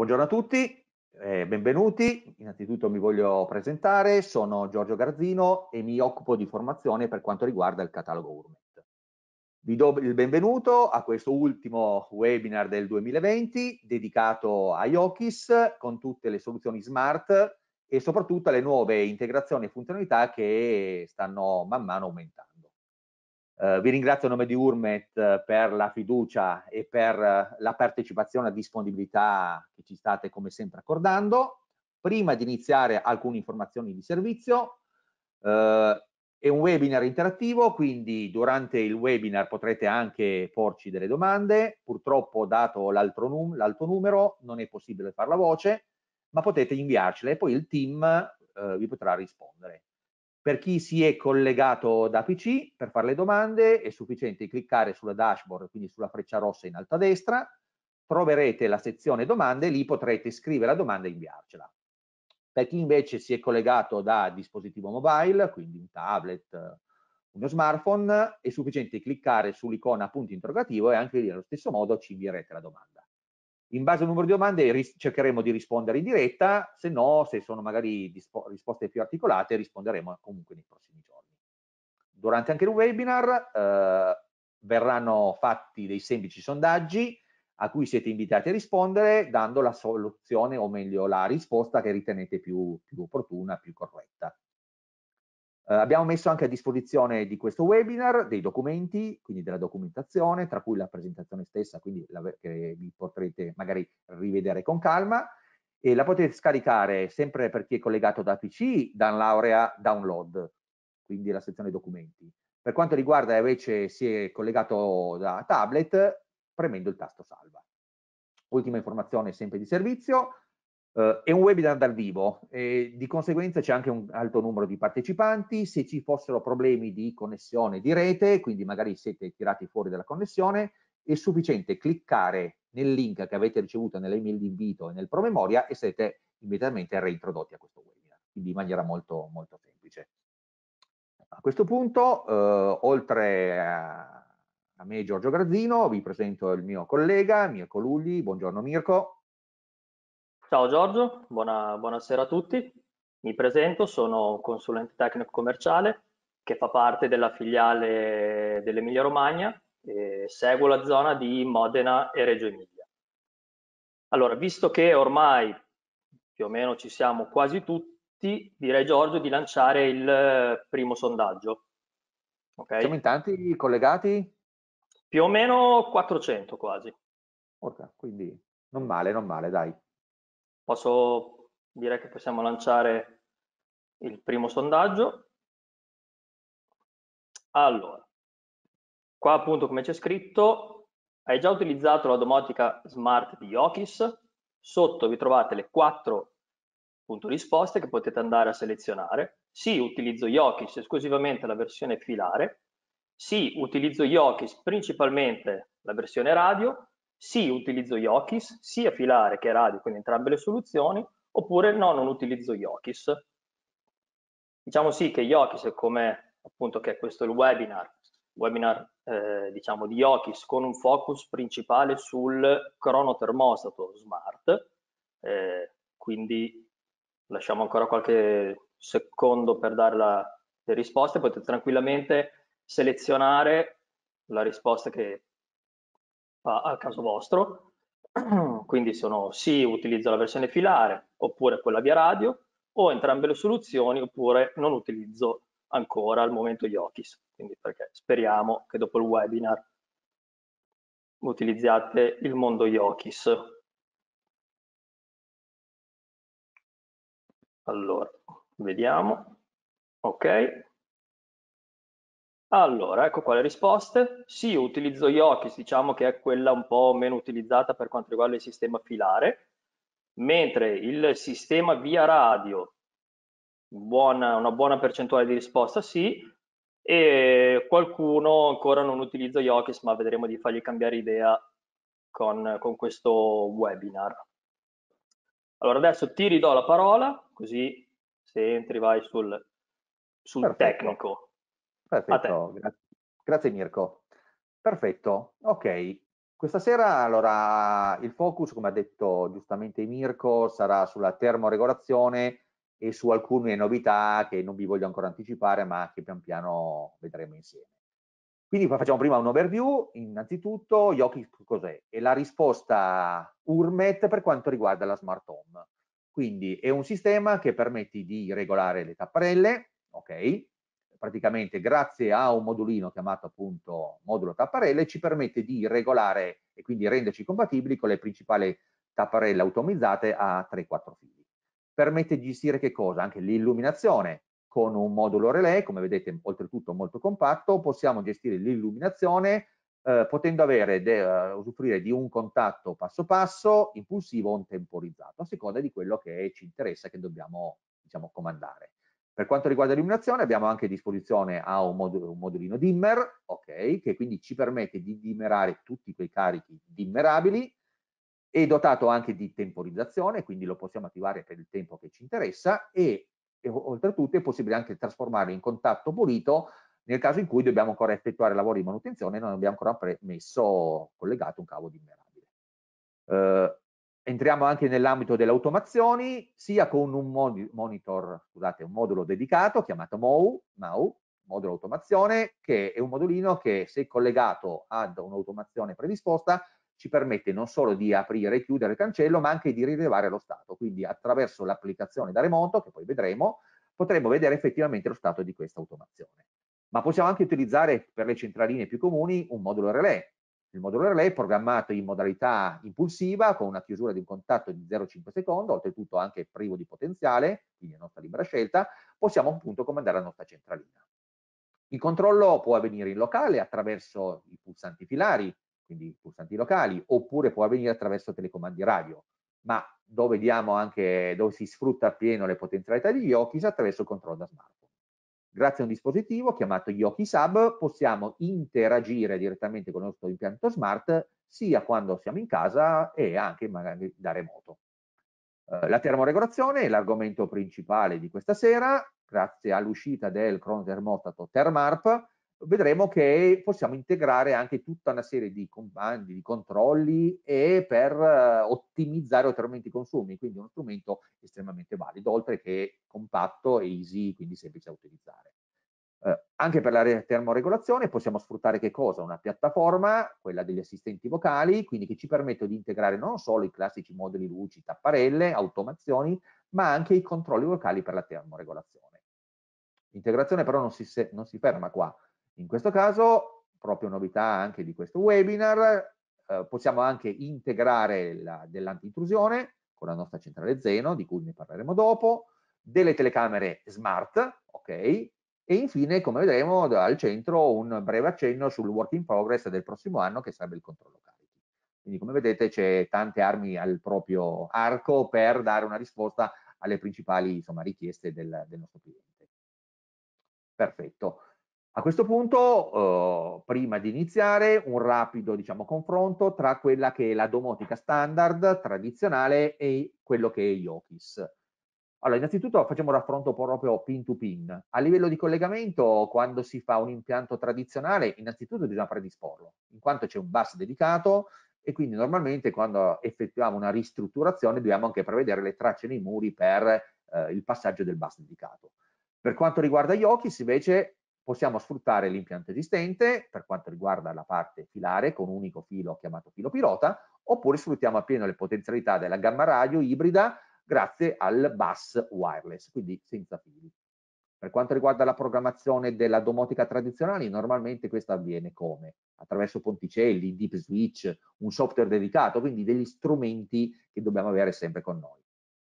Buongiorno a tutti, eh, benvenuti. Innanzitutto mi voglio presentare, sono Giorgio Garzino e mi occupo di formazione per quanto riguarda il catalogo Urmet. Vi do il benvenuto a questo ultimo webinar del 2020 dedicato a Yokis con tutte le soluzioni smart e soprattutto alle nuove integrazioni e funzionalità che stanno man mano aumentando. Uh, vi ringrazio a nome di Urmet uh, per la fiducia e per uh, la partecipazione e disponibilità che ci state come sempre accordando. Prima di iniziare alcune informazioni di servizio, è un webinar interattivo, quindi durante il webinar potrete anche porci delle domande. Purtroppo, dato l'alto num numero, non è possibile fare la voce, ma potete inviarcela e poi il team vi potrà rispondere. Per chi si è collegato da PC, per fare le domande è sufficiente cliccare sulla dashboard, quindi sulla freccia rossa in alto a destra, troverete la sezione domande lì potrete scrivere la domanda e inviarcela. Per chi invece si è collegato da dispositivo mobile, quindi un tablet, uno smartphone, è sufficiente cliccare sull'icona punto interrogativo e anche lì allo stesso modo ci invierete la domanda. In base al numero di domande cercheremo di rispondere in diretta, se no, se sono magari risposte più articolate, risponderemo comunque nei prossimi giorni. Durante anche il webinar eh, verranno fatti dei semplici sondaggi a cui siete invitati a rispondere dando la soluzione o meglio la risposta che ritenete più, più opportuna, più corretta. Eh, abbiamo messo anche a disposizione di questo webinar dei documenti, quindi della documentazione, tra cui la presentazione stessa, quindi la, che vi potrete magari rivedere con calma, e la potete scaricare sempre per chi è collegato da PC, da laurea download, quindi la sezione documenti. Per quanto riguarda invece si è collegato da tablet, premendo il tasto salva. Ultima informazione sempre di servizio, Uh, è un webinar dal vivo e di conseguenza c'è anche un alto numero di partecipanti. Se ci fossero problemi di connessione di rete, quindi magari siete tirati fuori dalla connessione, è sufficiente cliccare nel link che avete ricevuto nell'email di invito e nel promemoria e siete immediatamente reintrodotti a questo webinar, quindi in maniera molto, molto semplice. A questo punto, uh, oltre a, a me Giorgio Grazzino, vi presento il mio collega Mirko Lulli. Buongiorno Mirko. Ciao Giorgio, buona, buonasera a tutti. Mi presento, sono consulente tecnico commerciale che fa parte della filiale dell'Emilia Romagna e seguo la zona di Modena e Reggio Emilia. Allora, visto che ormai più o meno ci siamo quasi tutti, direi Giorgio di lanciare il primo sondaggio. Okay? Siamo in tanti collegati? Più o meno 400 quasi. Ok, quindi non male, non male, dai. Posso dire che possiamo lanciare il primo sondaggio. Allora, qua appunto come c'è scritto, hai già utilizzato la domotica smart di Yokis? Sotto vi trovate le quattro punto risposte che potete andare a selezionare. Sì, utilizzo Yokis esclusivamente la versione filare. Sì, utilizzo Yokis principalmente la versione radio sì utilizzo Yokis, sia filare che radio, quindi entrambe le soluzioni, oppure no, non utilizzo Yokis. Diciamo sì che Yokis è come appunto che è questo il webinar, webinar eh, diciamo di Yokis con un focus principale sul cronotermostato smart, eh, quindi lasciamo ancora qualche secondo per dare la, le risposte, potete tranquillamente selezionare la risposta che al caso vostro, quindi sono sì utilizzo la versione filare oppure quella via radio o entrambe le soluzioni oppure non utilizzo ancora al momento Yokis, quindi perché speriamo che dopo il webinar utilizziate il mondo Yokis. Allora, vediamo. Ok, allora, ecco qua le risposte. Sì, utilizzo Yokis, diciamo che è quella un po' meno utilizzata per quanto riguarda il sistema filare, mentre il sistema via radio, buona, una buona percentuale di risposta sì, e qualcuno ancora non utilizza Yokis, ma vedremo di fargli cambiare idea con, con questo webinar. Allora, adesso ti ridò la parola, così se entri vai sul, sul tecnico. Perfetto, Gra grazie Mirko. Perfetto, ok. Questa sera allora il focus, come ha detto giustamente Mirko, sarà sulla termoregolazione e su alcune novità che non vi voglio ancora anticipare ma che pian piano vedremo insieme. Quindi facciamo prima un overview, innanzitutto Yoki cos'è? È la risposta URMET per quanto riguarda la smart home. Quindi è un sistema che permette di regolare le tapparelle, ok? Praticamente grazie a un modulino chiamato appunto modulo tapparelle ci permette di regolare e quindi renderci compatibili con le principali tapparelle automatizzate a 3-4 fili. Permette di gestire che cosa? Anche l'illuminazione con un modulo relè, come vedete oltretutto molto compatto, possiamo gestire l'illuminazione eh, potendo avere, de, uh, usufruire di un contatto passo passo, impulsivo o temporizzato, a seconda di quello che ci interessa, che dobbiamo diciamo, comandare. Per quanto riguarda l'illuminazione abbiamo anche a disposizione a un, mod un, modulino dimmer, ok, che quindi ci permette di dimmerare tutti quei carichi dimmerabili, è dotato anche di temporizzazione, quindi lo possiamo attivare per il tempo che ci interessa e, e oltretutto è possibile anche trasformarlo in contatto pulito nel caso in cui dobbiamo ancora effettuare lavori di manutenzione e non abbiamo ancora messo collegato un cavo dimmerabile. Uh, entriamo anche nell'ambito delle automazioni, sia con un monitor, scusate, un modulo dedicato chiamato MOU, MAU, modulo automazione, che è un modulino che se collegato ad un'automazione predisposta ci permette non solo di aprire e chiudere il cancello, ma anche di rilevare lo stato. Quindi attraverso l'applicazione da remoto, che poi vedremo, potremo vedere effettivamente lo stato di questa automazione. Ma possiamo anche utilizzare per le centraline più comuni un modulo relè, il modulo relay è programmato in modalità impulsiva con una chiusura di un contatto di 0,5 secondi, oltretutto anche privo di potenziale, quindi la nostra libera scelta, possiamo appunto comandare la nostra centralina. Il controllo può avvenire in locale attraverso i pulsanti filari, quindi i pulsanti locali, oppure può avvenire attraverso telecomandi radio, ma dove, anche, dove si sfrutta appieno le potenzialità di Yokis attraverso il controllo da smartphone. Grazie a un dispositivo chiamato Yoki Sub possiamo interagire direttamente con il nostro impianto smart sia quando siamo in casa e anche magari da remoto. Eh, la termoregolazione è l'argomento principale di questa sera, grazie all'uscita del cronotermostato Thermarp vedremo che possiamo integrare anche tutta una serie di comandi, di controlli e per uh, ottimizzare ulteriormente i consumi, quindi uno strumento estremamente valido, oltre che compatto e easy, quindi semplice da utilizzare. Uh, anche per la termoregolazione possiamo sfruttare che cosa? Una piattaforma, quella degli assistenti vocali, quindi che ci permette di integrare non solo i classici moduli luci, tapparelle, automazioni, ma anche i controlli vocali per la termoregolazione. L'integrazione però non si, non si ferma qua, in questo caso, proprio novità anche di questo webinar, eh, possiamo anche integrare dell'antintrusione con la nostra centrale Zeno, di cui ne parleremo dopo, delle telecamere smart, ok, e infine, come vedremo, al centro un breve accenno sul work in progress del prossimo anno che sarebbe il controllo carichi. Quindi come vedete c'è tante armi al proprio arco per dare una risposta alle principali insomma, richieste del, del nostro cliente. Perfetto. A questo punto, eh, prima di iniziare, un rapido diciamo, confronto tra quella che è la domotica standard tradizionale e quello che è Yokis. Allora, innanzitutto facciamo un raffronto proprio pin to pin. A livello di collegamento, quando si fa un impianto tradizionale, innanzitutto bisogna predisporlo, in quanto c'è un bus dedicato e quindi normalmente quando effettuiamo una ristrutturazione dobbiamo anche prevedere le tracce nei muri per eh, il passaggio del bus dedicato. Per quanto riguarda Yokis, invece, possiamo sfruttare l'impianto esistente per quanto riguarda la parte filare con un unico filo chiamato filo pilota, oppure sfruttiamo appieno le potenzialità della gamma radio ibrida grazie al bus wireless, quindi senza fili. Per quanto riguarda la programmazione della domotica tradizionale, normalmente questo avviene come? Attraverso ponticelli, deep switch, un software dedicato, quindi degli strumenti che dobbiamo avere sempre con noi.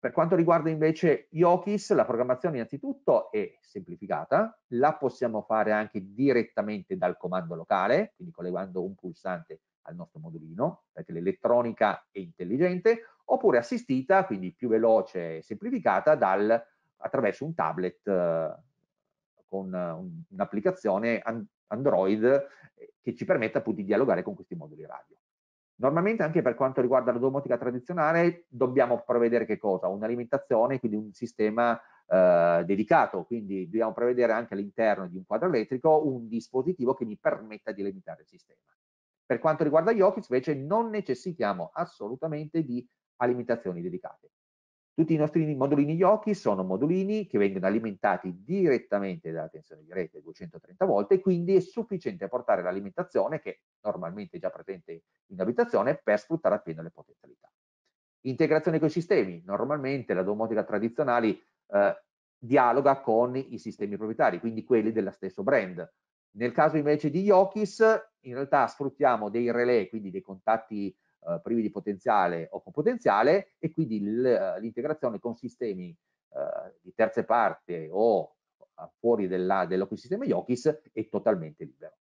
Per quanto riguarda invece Yokis, la programmazione innanzitutto è semplificata, la possiamo fare anche direttamente dal comando locale, quindi collegando un pulsante al nostro modulino, perché l'elettronica è intelligente, oppure assistita, quindi più veloce e semplificata, dal, attraverso un tablet eh, con un'applicazione Android eh, che ci permette appunto di dialogare con questi moduli radio. Normalmente anche per quanto riguarda la domotica tradizionale dobbiamo prevedere che cosa? Un'alimentazione, quindi un sistema eh, dedicato, quindi dobbiamo prevedere anche all'interno di un quadro elettrico un dispositivo che mi permetta di limitare il sistema. Per quanto riguarda Yokis invece non necessitiamo assolutamente di alimentazioni dedicate. Tutti i nostri modulini Yoki sono modulini che vengono alimentati direttamente dalla tensione di rete 230 volt e quindi è sufficiente portare l'alimentazione che normalmente è già presente in abitazione per sfruttare appieno le potenzialità. Integrazione con i sistemi. Normalmente la domotica tradizionale eh, dialoga con i sistemi proprietari, quindi quelli della stesso brand. Nel caso invece di Yokis, in realtà sfruttiamo dei relay, quindi dei contatti eh, privi di potenziale o con potenziale e quindi eh, l'integrazione con sistemi eh, di terze parti o fuori dell'ecosistema dell Yokis è totalmente libero.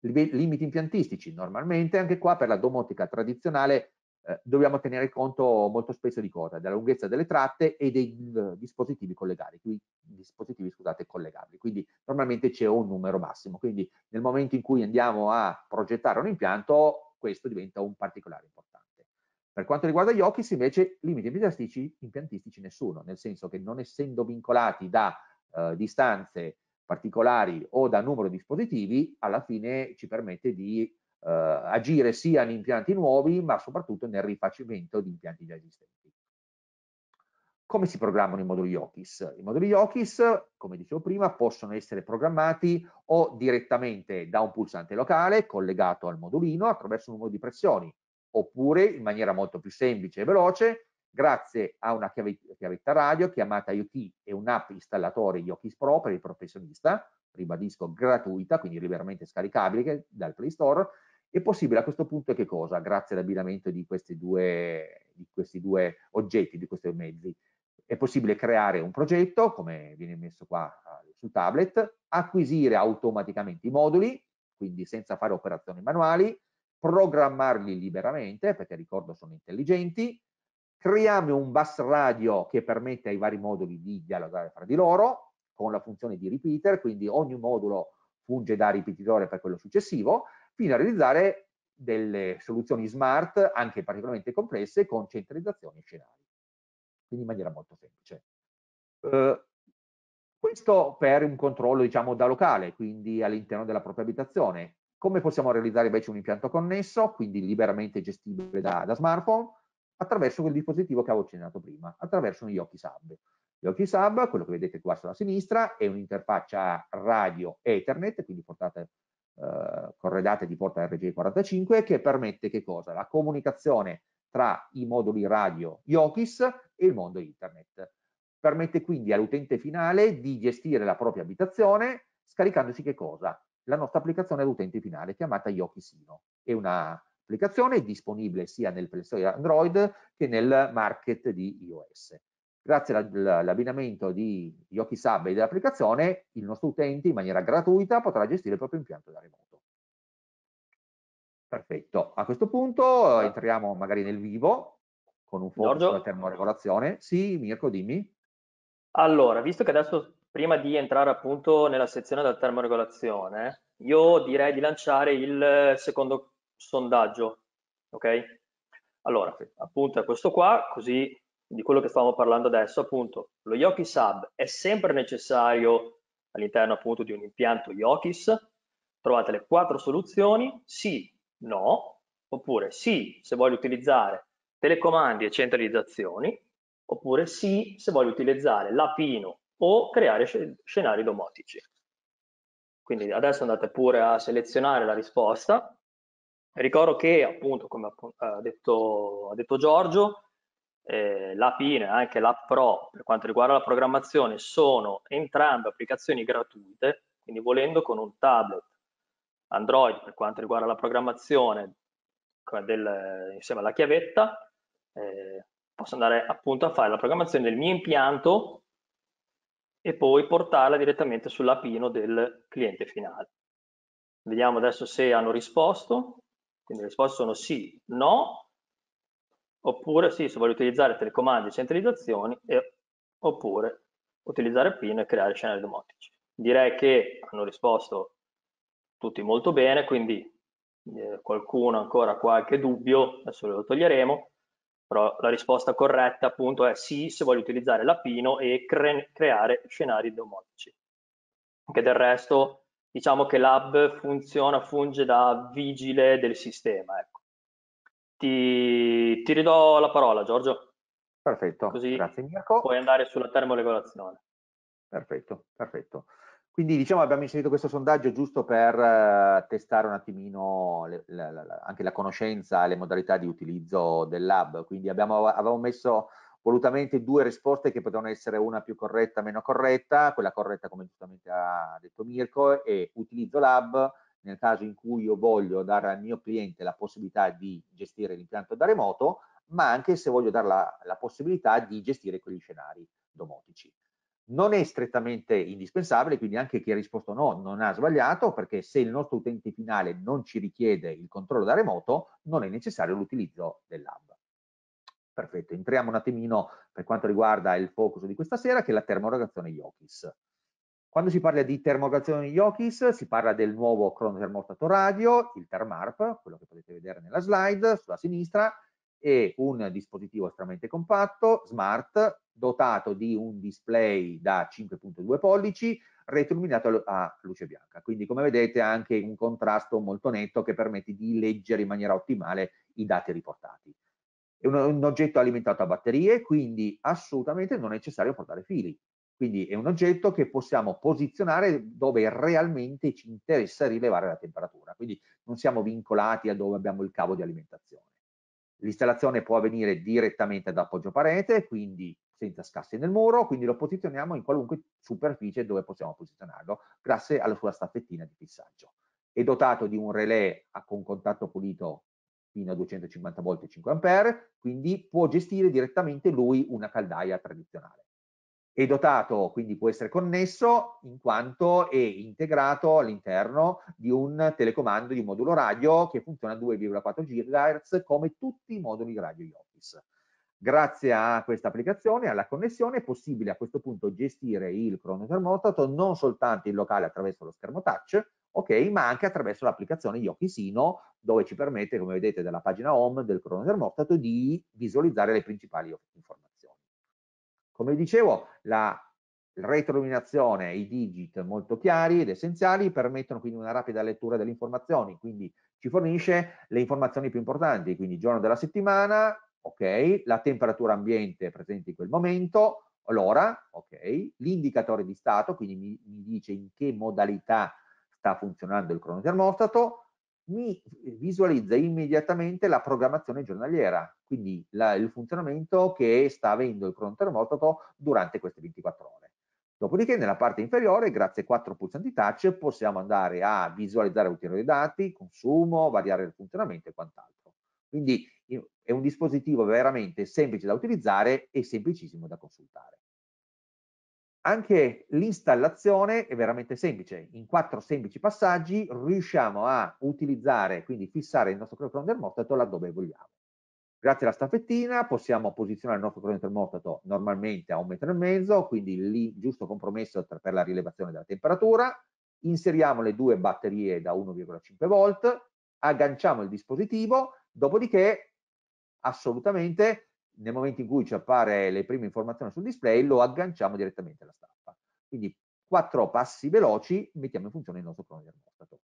Limiti impiantistici, normalmente anche qua per la domotica tradizionale eh, dobbiamo tenere conto molto spesso di cosa? Della lunghezza delle tratte e dei uh, dispositivi collegati, qui, dispositivi scusate, collegabili. Quindi normalmente c'è un numero massimo, quindi nel momento in cui andiamo a progettare un impianto questo diventa un particolare importante. Per quanto riguarda gli Okis invece limiti impiantistici, impiantistici nessuno, nel senso che non essendo vincolati da uh, distanze particolari o da numero di dispositivi, alla fine ci permette di eh, agire sia in impianti nuovi ma soprattutto nel rifacimento di impianti già esistenti. Come si programmano i moduli Yokis? I moduli Yokis, come dicevo prima, possono essere programmati o direttamente da un pulsante locale collegato al modulino attraverso un numero di pressioni, oppure in maniera molto più semplice e veloce grazie a una chiavetta radio chiamata IoT e un'app installatore Yokis Pro per il professionista, ribadisco gratuita, quindi liberamente scaricabile dal Play Store, è possibile a questo punto che cosa? Grazie all'abbinamento di, due, di questi due oggetti, di questi mezzi, è possibile creare un progetto, come viene messo qua uh, sul tablet, acquisire automaticamente i moduli, quindi senza fare operazioni manuali, programmarli liberamente, perché ricordo sono intelligenti, creiamo un bus radio che permette ai vari moduli di dialogare fra di loro, con la funzione di repeater, quindi ogni modulo funge da ripetitore per quello successivo, fino a realizzare delle soluzioni smart, anche particolarmente complesse, con centralizzazione scenari. Quindi in maniera molto semplice. Uh, questo per un controllo, diciamo, da locale, quindi all'interno della propria abitazione. Come possiamo realizzare invece un impianto connesso, quindi liberamente gestibile da, da smartphone? Attraverso quel dispositivo che avevo accennato prima, attraverso un Yoki Sub. Yoki Sub, quello che vedete qua sulla sinistra, è un'interfaccia radio Ethernet, quindi portate eh, corredate di porta RG45 che permette che cosa? La comunicazione tra i moduli radio Yokis e il mondo internet. Permette quindi all'utente finale di gestire la propria abitazione scaricandosi che cosa? La nostra applicazione all'utente finale chiamata Yokisino. È un'applicazione disponibile sia nel Play Store Android che nel market di iOS. Grazie all'abbinamento di Yoki Sub e dell'applicazione, il nostro utente in maniera gratuita potrà gestire il proprio impianto da remoto. Perfetto, a questo punto entriamo magari nel vivo con un focus sulla termoregolazione. Sì, Mirko, dimmi. Allora, visto che adesso prima di entrare appunto nella sezione della termoregolazione, io direi di lanciare il secondo sondaggio, ok? Allora, appunto è questo qua, così di quello che stavamo parlando adesso, appunto, lo Yoki Sub è sempre necessario all'interno appunto di un impianto Yokis? Trovate le quattro soluzioni, sì, no, oppure sì se voglio utilizzare telecomandi e centralizzazioni, oppure sì se voglio utilizzare l'apino o creare scenari domotici. Quindi adesso andate pure a selezionare la risposta. Ricordo che appunto, come ha detto, ha detto Giorgio, eh, l'app INE e anche l'app Pro per quanto riguarda la programmazione sono entrambe applicazioni gratuite, quindi volendo con un tablet Android per quanto riguarda la programmazione del, insieme alla chiavetta, eh, posso andare appunto a fare la programmazione del mio impianto e poi portarla direttamente sull'apino del cliente finale. Vediamo adesso se hanno risposto, quindi le risposte sono sì, no, oppure sì, se voglio utilizzare telecomandi e centralizzazioni, e, oppure utilizzare PIN e creare scenari domotici. Direi che hanno risposto tutti molto bene, quindi eh, qualcuno ancora qualche dubbio, adesso lo toglieremo, però la risposta corretta appunto è sì se voglio utilizzare la Pino e cre creare scenari domotici. Che del resto diciamo che l'hub funziona, funge da vigile del sistema. Ecco. Ti, ti ridò la parola, Giorgio. Perfetto, Così grazie Mirko. Puoi andare sulla termoregolazione. Perfetto, perfetto. Quindi diciamo abbiamo inserito questo sondaggio giusto per uh, testare un attimino le, la, la, anche la conoscenza e le modalità di utilizzo del lab. Quindi abbiamo, avevamo messo volutamente due risposte che potevano essere una più corretta, meno corretta. Quella corretta, come giustamente ha detto Mirko, è utilizzo lab nel caso in cui io voglio dare al mio cliente la possibilità di gestire l'impianto da remoto, ma anche se voglio dare la, la possibilità di gestire quegli scenari domotici non è strettamente indispensabile, quindi anche chi ha risposto no non ha sbagliato, perché se il nostro utente finale non ci richiede il controllo da remoto, non è necessario l'utilizzo dell'hub. Perfetto, entriamo un attimino per quanto riguarda il focus di questa sera, che è la termoregazione IOKIS. Quando si parla di termoregazione IOKIS, si parla del nuovo cronotermostato radio, il Thermarp, quello che potete vedere nella slide sulla sinistra, è un dispositivo estremamente compatto, smart, dotato di un display da 5.2 pollici, retroilluminato a luce bianca. Quindi come vedete anche un contrasto molto netto che permette di leggere in maniera ottimale i dati riportati. È un, un oggetto alimentato a batterie, quindi assolutamente non è necessario portare fili. Quindi è un oggetto che possiamo posizionare dove realmente ci interessa rilevare la temperatura. Quindi non siamo vincolati a dove abbiamo il cavo di alimentazione. L'installazione può avvenire direttamente da appoggio parete, quindi senza scassi nel muro, quindi lo posizioniamo in qualunque superficie dove possiamo posizionarlo, grazie alla sua staffettina di fissaggio. È dotato di un relè con contatto pulito fino a 250 volt e 5 A, quindi può gestire direttamente lui una caldaia tradizionale è dotato, quindi può essere connesso in quanto è integrato all'interno di un telecomando di un modulo radio che funziona a 2,4 GHz come tutti i moduli radio IOPIS. Grazie a questa applicazione, alla connessione, è possibile a questo punto gestire il cronotermostato non soltanto in locale attraverso lo schermo touch, ok, ma anche attraverso l'applicazione Yokisino, dove ci permette, come vedete dalla pagina home del cronotermostato, di visualizzare le principali informazioni. Come dicevo, la retroilluminazione i digit molto chiari ed essenziali permettono quindi una rapida lettura delle informazioni, quindi ci fornisce le informazioni più importanti, quindi giorno della settimana, ok, la temperatura ambiente presente in quel momento, l'ora, ok, l'indicatore di stato, quindi mi, mi dice in che modalità sta funzionando il cronotermostato, mi visualizza immediatamente la programmazione giornaliera, quindi la, il funzionamento che sta avendo il cronotermostato durante queste 24 ore. Dopodiché nella parte inferiore, grazie a quattro pulsanti touch, possiamo andare a visualizzare ulteriori dati, consumo, variare il funzionamento e quant'altro. Quindi è un dispositivo veramente semplice da utilizzare e semplicissimo da consultare. Anche l'installazione è veramente semplice, in quattro semplici passaggi riusciamo a utilizzare, quindi fissare il nostro cronotermostato termostato laddove vogliamo. Grazie alla staffettina possiamo posizionare il nostro cronometro termostato normalmente a un metro e mezzo, quindi lì giusto compromesso per la rilevazione della temperatura, inseriamo le due batterie da 1,5 volt, agganciamo il dispositivo, dopodiché assolutamente nel momento in cui ci appare le prime informazioni sul display lo agganciamo direttamente alla stampa. Quindi quattro passi veloci mettiamo in funzione il nostro cronotermostato.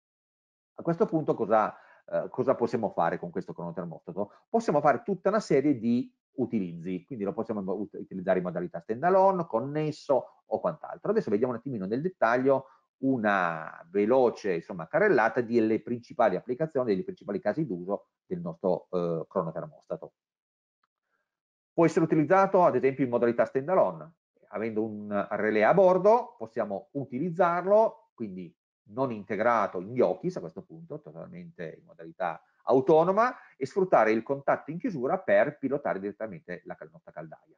A questo punto cosa, eh, cosa possiamo fare con questo cronotermostato? Possiamo fare tutta una serie di utilizzi, quindi lo possiamo utilizzare in modalità standalone, connesso o quant'altro. Adesso vediamo un attimino nel dettaglio una veloce insomma, carrellata delle principali applicazioni, dei principali casi d'uso del nostro eh, cronotermostato. Può essere utilizzato ad esempio in modalità standalone, avendo un relè a bordo possiamo utilizzarlo, quindi non integrato in Yokis a questo punto, totalmente in modalità autonoma e sfruttare il contatto in chiusura per pilotare direttamente la nostra caldaia.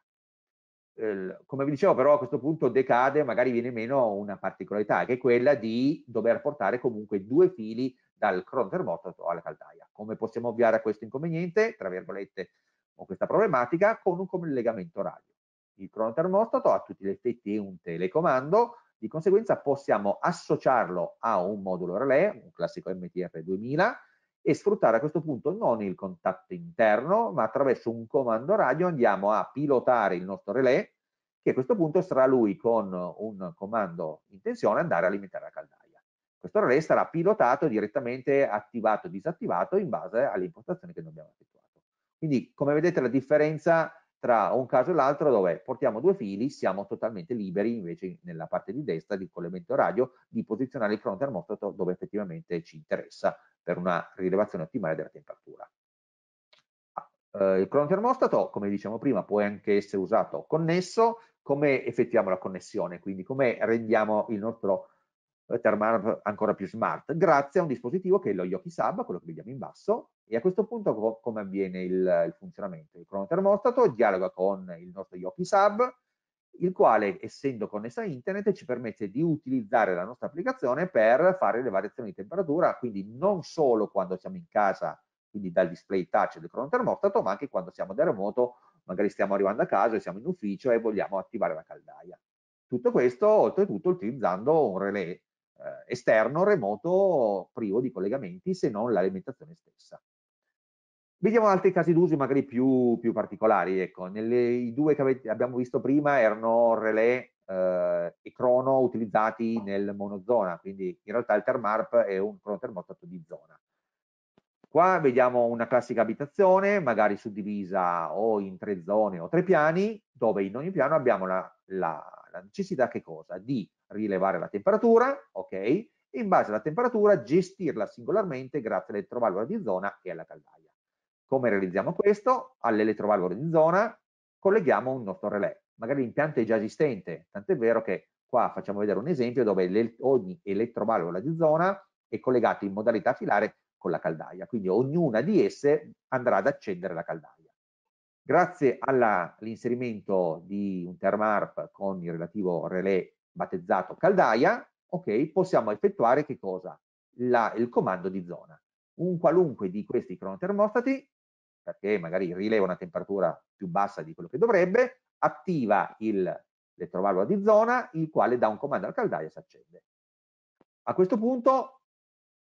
Eh, come vi dicevo però a questo punto decade, magari viene meno una particolarità che è quella di dover portare comunque due fili dal cronotermostato alla caldaia. Come possiamo ovviare a questo inconveniente? Tra virgolette o questa problematica con un collegamento radio. Il cronotermostato a tutti gli effetti è un telecomando, di conseguenza possiamo associarlo a un modulo relè, un classico MTF 2000, e sfruttare a questo punto non il contatto interno, ma attraverso un comando radio andiamo a pilotare il nostro relè, che a questo punto sarà lui con un comando in tensione andare a alimentare la caldaia. Questo relay sarà pilotato direttamente attivato o disattivato in base alle impostazioni che noi abbiamo effettuato. Quindi come vedete la differenza tra un caso e l'altro dove portiamo due fili siamo totalmente liberi invece nella parte di destra di collegamento radio di posizionare il crono termostato dove effettivamente ci interessa per una rilevazione ottimale della temperatura. Ah, eh, il crono termostato come diciamo prima può anche essere usato connesso come effettuiamo la connessione quindi come rendiamo il nostro Thermarv ancora più smart grazie a un dispositivo che è lo Yoki Sub, quello che vediamo in basso, e a questo punto co come avviene il, il, funzionamento? Il cronotermostato dialoga con il nostro Yoki Sub, il quale, essendo connesso a internet, ci permette di utilizzare la nostra applicazione per fare le variazioni di temperatura, quindi non solo quando siamo in casa, quindi dal display touch del cronotermostato, ma anche quando siamo da remoto, magari stiamo arrivando a casa e siamo in ufficio e vogliamo attivare la caldaia. Tutto questo, oltretutto, utilizzando un relay eh, esterno, remoto, privo di collegamenti, se non l'alimentazione stessa. Vediamo altri casi d'uso magari più, più particolari. Ecco, nelle, I due che abbiamo visto prima erano relè eh, e crono utilizzati nel monozona, quindi in realtà il Thermarp è un cronotermostato di zona. Qua vediamo una classica abitazione, magari suddivisa o in tre zone o tre piani, dove in ogni piano abbiamo la, la, la necessità che cosa? Di rilevare la temperatura, ok? E in base alla temperatura gestirla singolarmente grazie all'elettrovalvola di zona e alla caldaia. Come realizziamo questo? All'elettrovalvolo di zona colleghiamo un nostro relè. Magari l'impianto è già esistente, tant'è vero che qua facciamo vedere un esempio dove ogni elettrovalvola di zona è collegato in modalità filare con la caldaia, quindi ognuna di esse andrà ad accendere la caldaia. Grazie all'inserimento di un Thermarp con il relativo relè battezzato caldaia, ok, possiamo effettuare che cosa? La, il comando di zona. Un qualunque di questi cronotermostati perché magari rileva una temperatura più bassa di quello che dovrebbe, attiva l'elettrovalvola di zona, il quale dà un comando al caldaia e si accende. A questo punto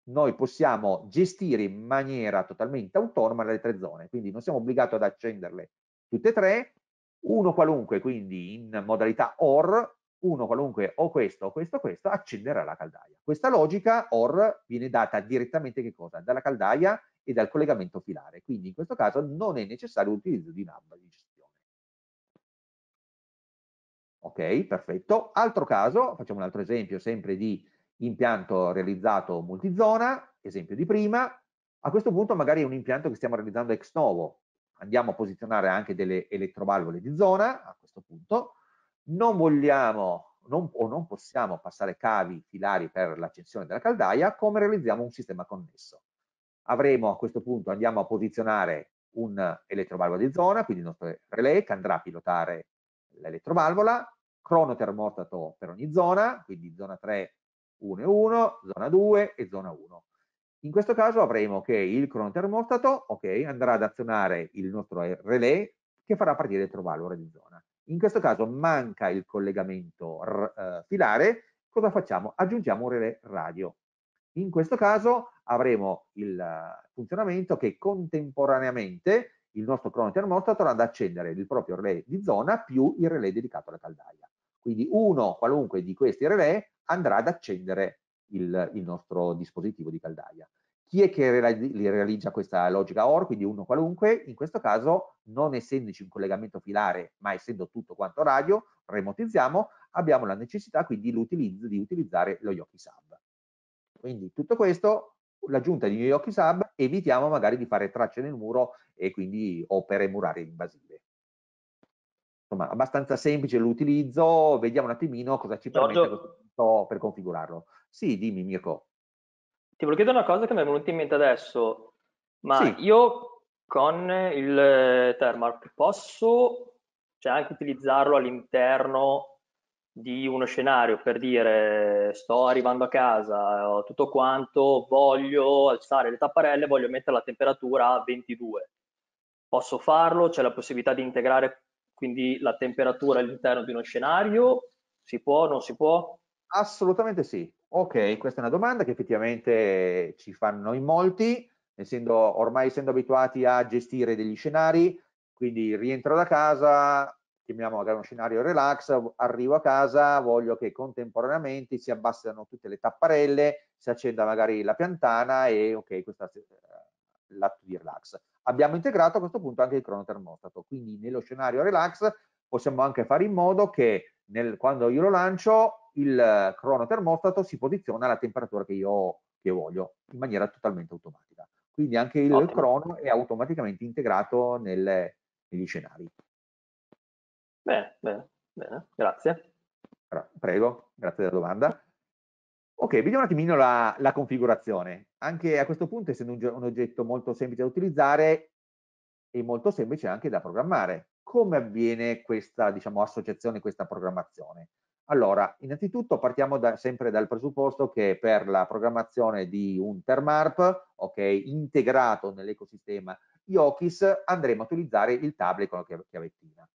noi possiamo gestire in maniera totalmente autonoma le tre zone, quindi non siamo obbligati ad accenderle tutte e tre, uno qualunque quindi in modalità OR, uno qualunque o questo o questo o questo accenderà la caldaia. Questa logica OR viene data direttamente? Dalla caldaia e dal collegamento filare. Quindi in questo caso non è necessario l'utilizzo di NAB di gestione. Ok, perfetto. Altro caso, facciamo un altro esempio sempre di impianto realizzato multizona, esempio di prima. A questo punto magari è un impianto che stiamo realizzando ex novo. Andiamo a posizionare anche delle elettrovalvole di zona, a questo punto. Non vogliamo non, o non possiamo passare cavi filari per l'accensione della caldaia, come realizziamo un sistema connesso avremo a questo punto, andiamo a posizionare un elettrovalvola di zona, quindi il nostro relay che andrà a pilotare l'elettrovalvola, crono termostato per ogni zona, quindi zona 3, 1 e 1, zona 2 e zona 1. In questo caso avremo che il crono termostato okay, andrà ad azionare il nostro relay che farà partire l'elettrovalvola di zona. In questo caso manca il collegamento uh, filare, cosa facciamo? Aggiungiamo un relay radio. In questo caso avremo il funzionamento che contemporaneamente il nostro crono termostato andrà ad accendere il proprio relè di zona più il relè dedicato alla caldaia. Quindi uno qualunque di questi relè andrà ad accendere il, il nostro dispositivo di caldaia. Chi è che realizza questa logica OR, quindi uno qualunque? In questo caso, non essendoci un collegamento filare, ma essendo tutto quanto radio, remotizziamo, abbiamo la necessità quindi l'utilizzo di utilizzare lo Yoki Sub. Quindi tutto questo, l'aggiunta di York Sub, evitiamo magari di fare tracce nel muro e quindi opere murarie invasive. Insomma, abbastanza semplice l'utilizzo, vediamo un attimino cosa ci permette per configurarlo. Sì, dimmi Mirko. Ti volevo chiedere una cosa che mi è venuta in mente adesso, ma sì. io con il Thermark posso cioè, anche utilizzarlo all'interno di uno scenario per dire sto arrivando a casa, ho tutto quanto, voglio alzare le tapparelle, voglio mettere la temperatura a 22. Posso farlo? C'è la possibilità di integrare quindi la temperatura all'interno di uno scenario? Si può, non si può? Assolutamente sì. Ok, questa è una domanda che effettivamente ci fanno in molti, essendo ormai essendo abituati a gestire degli scenari, quindi rientro da casa, chiamiamo magari uno scenario relax, arrivo a casa, voglio che contemporaneamente si abbassino tutte le tapparelle, si accenda magari la piantana e ok, questo è l'atto di relax. Abbiamo integrato a questo punto anche il cronotermostato, quindi nello scenario relax possiamo anche fare in modo che nel, quando io lo lancio il cronotermostato si posiziona alla temperatura che io, che voglio in maniera totalmente automatica. Quindi anche il Ottimo. crono è automaticamente integrato nelle, negli scenari. Bene, bene, bene, grazie. Prego, grazie della domanda. Ok, vediamo un attimino la, la configurazione. Anche a questo punto, essendo un, un, oggetto molto semplice da utilizzare e molto semplice anche da programmare. Come avviene questa diciamo, associazione, questa programmazione? Allora, innanzitutto partiamo da, sempre dal presupposto che per la programmazione di un termarp, ok, integrato nell'ecosistema Yokis, andremo a utilizzare il tablet con la chiavettina.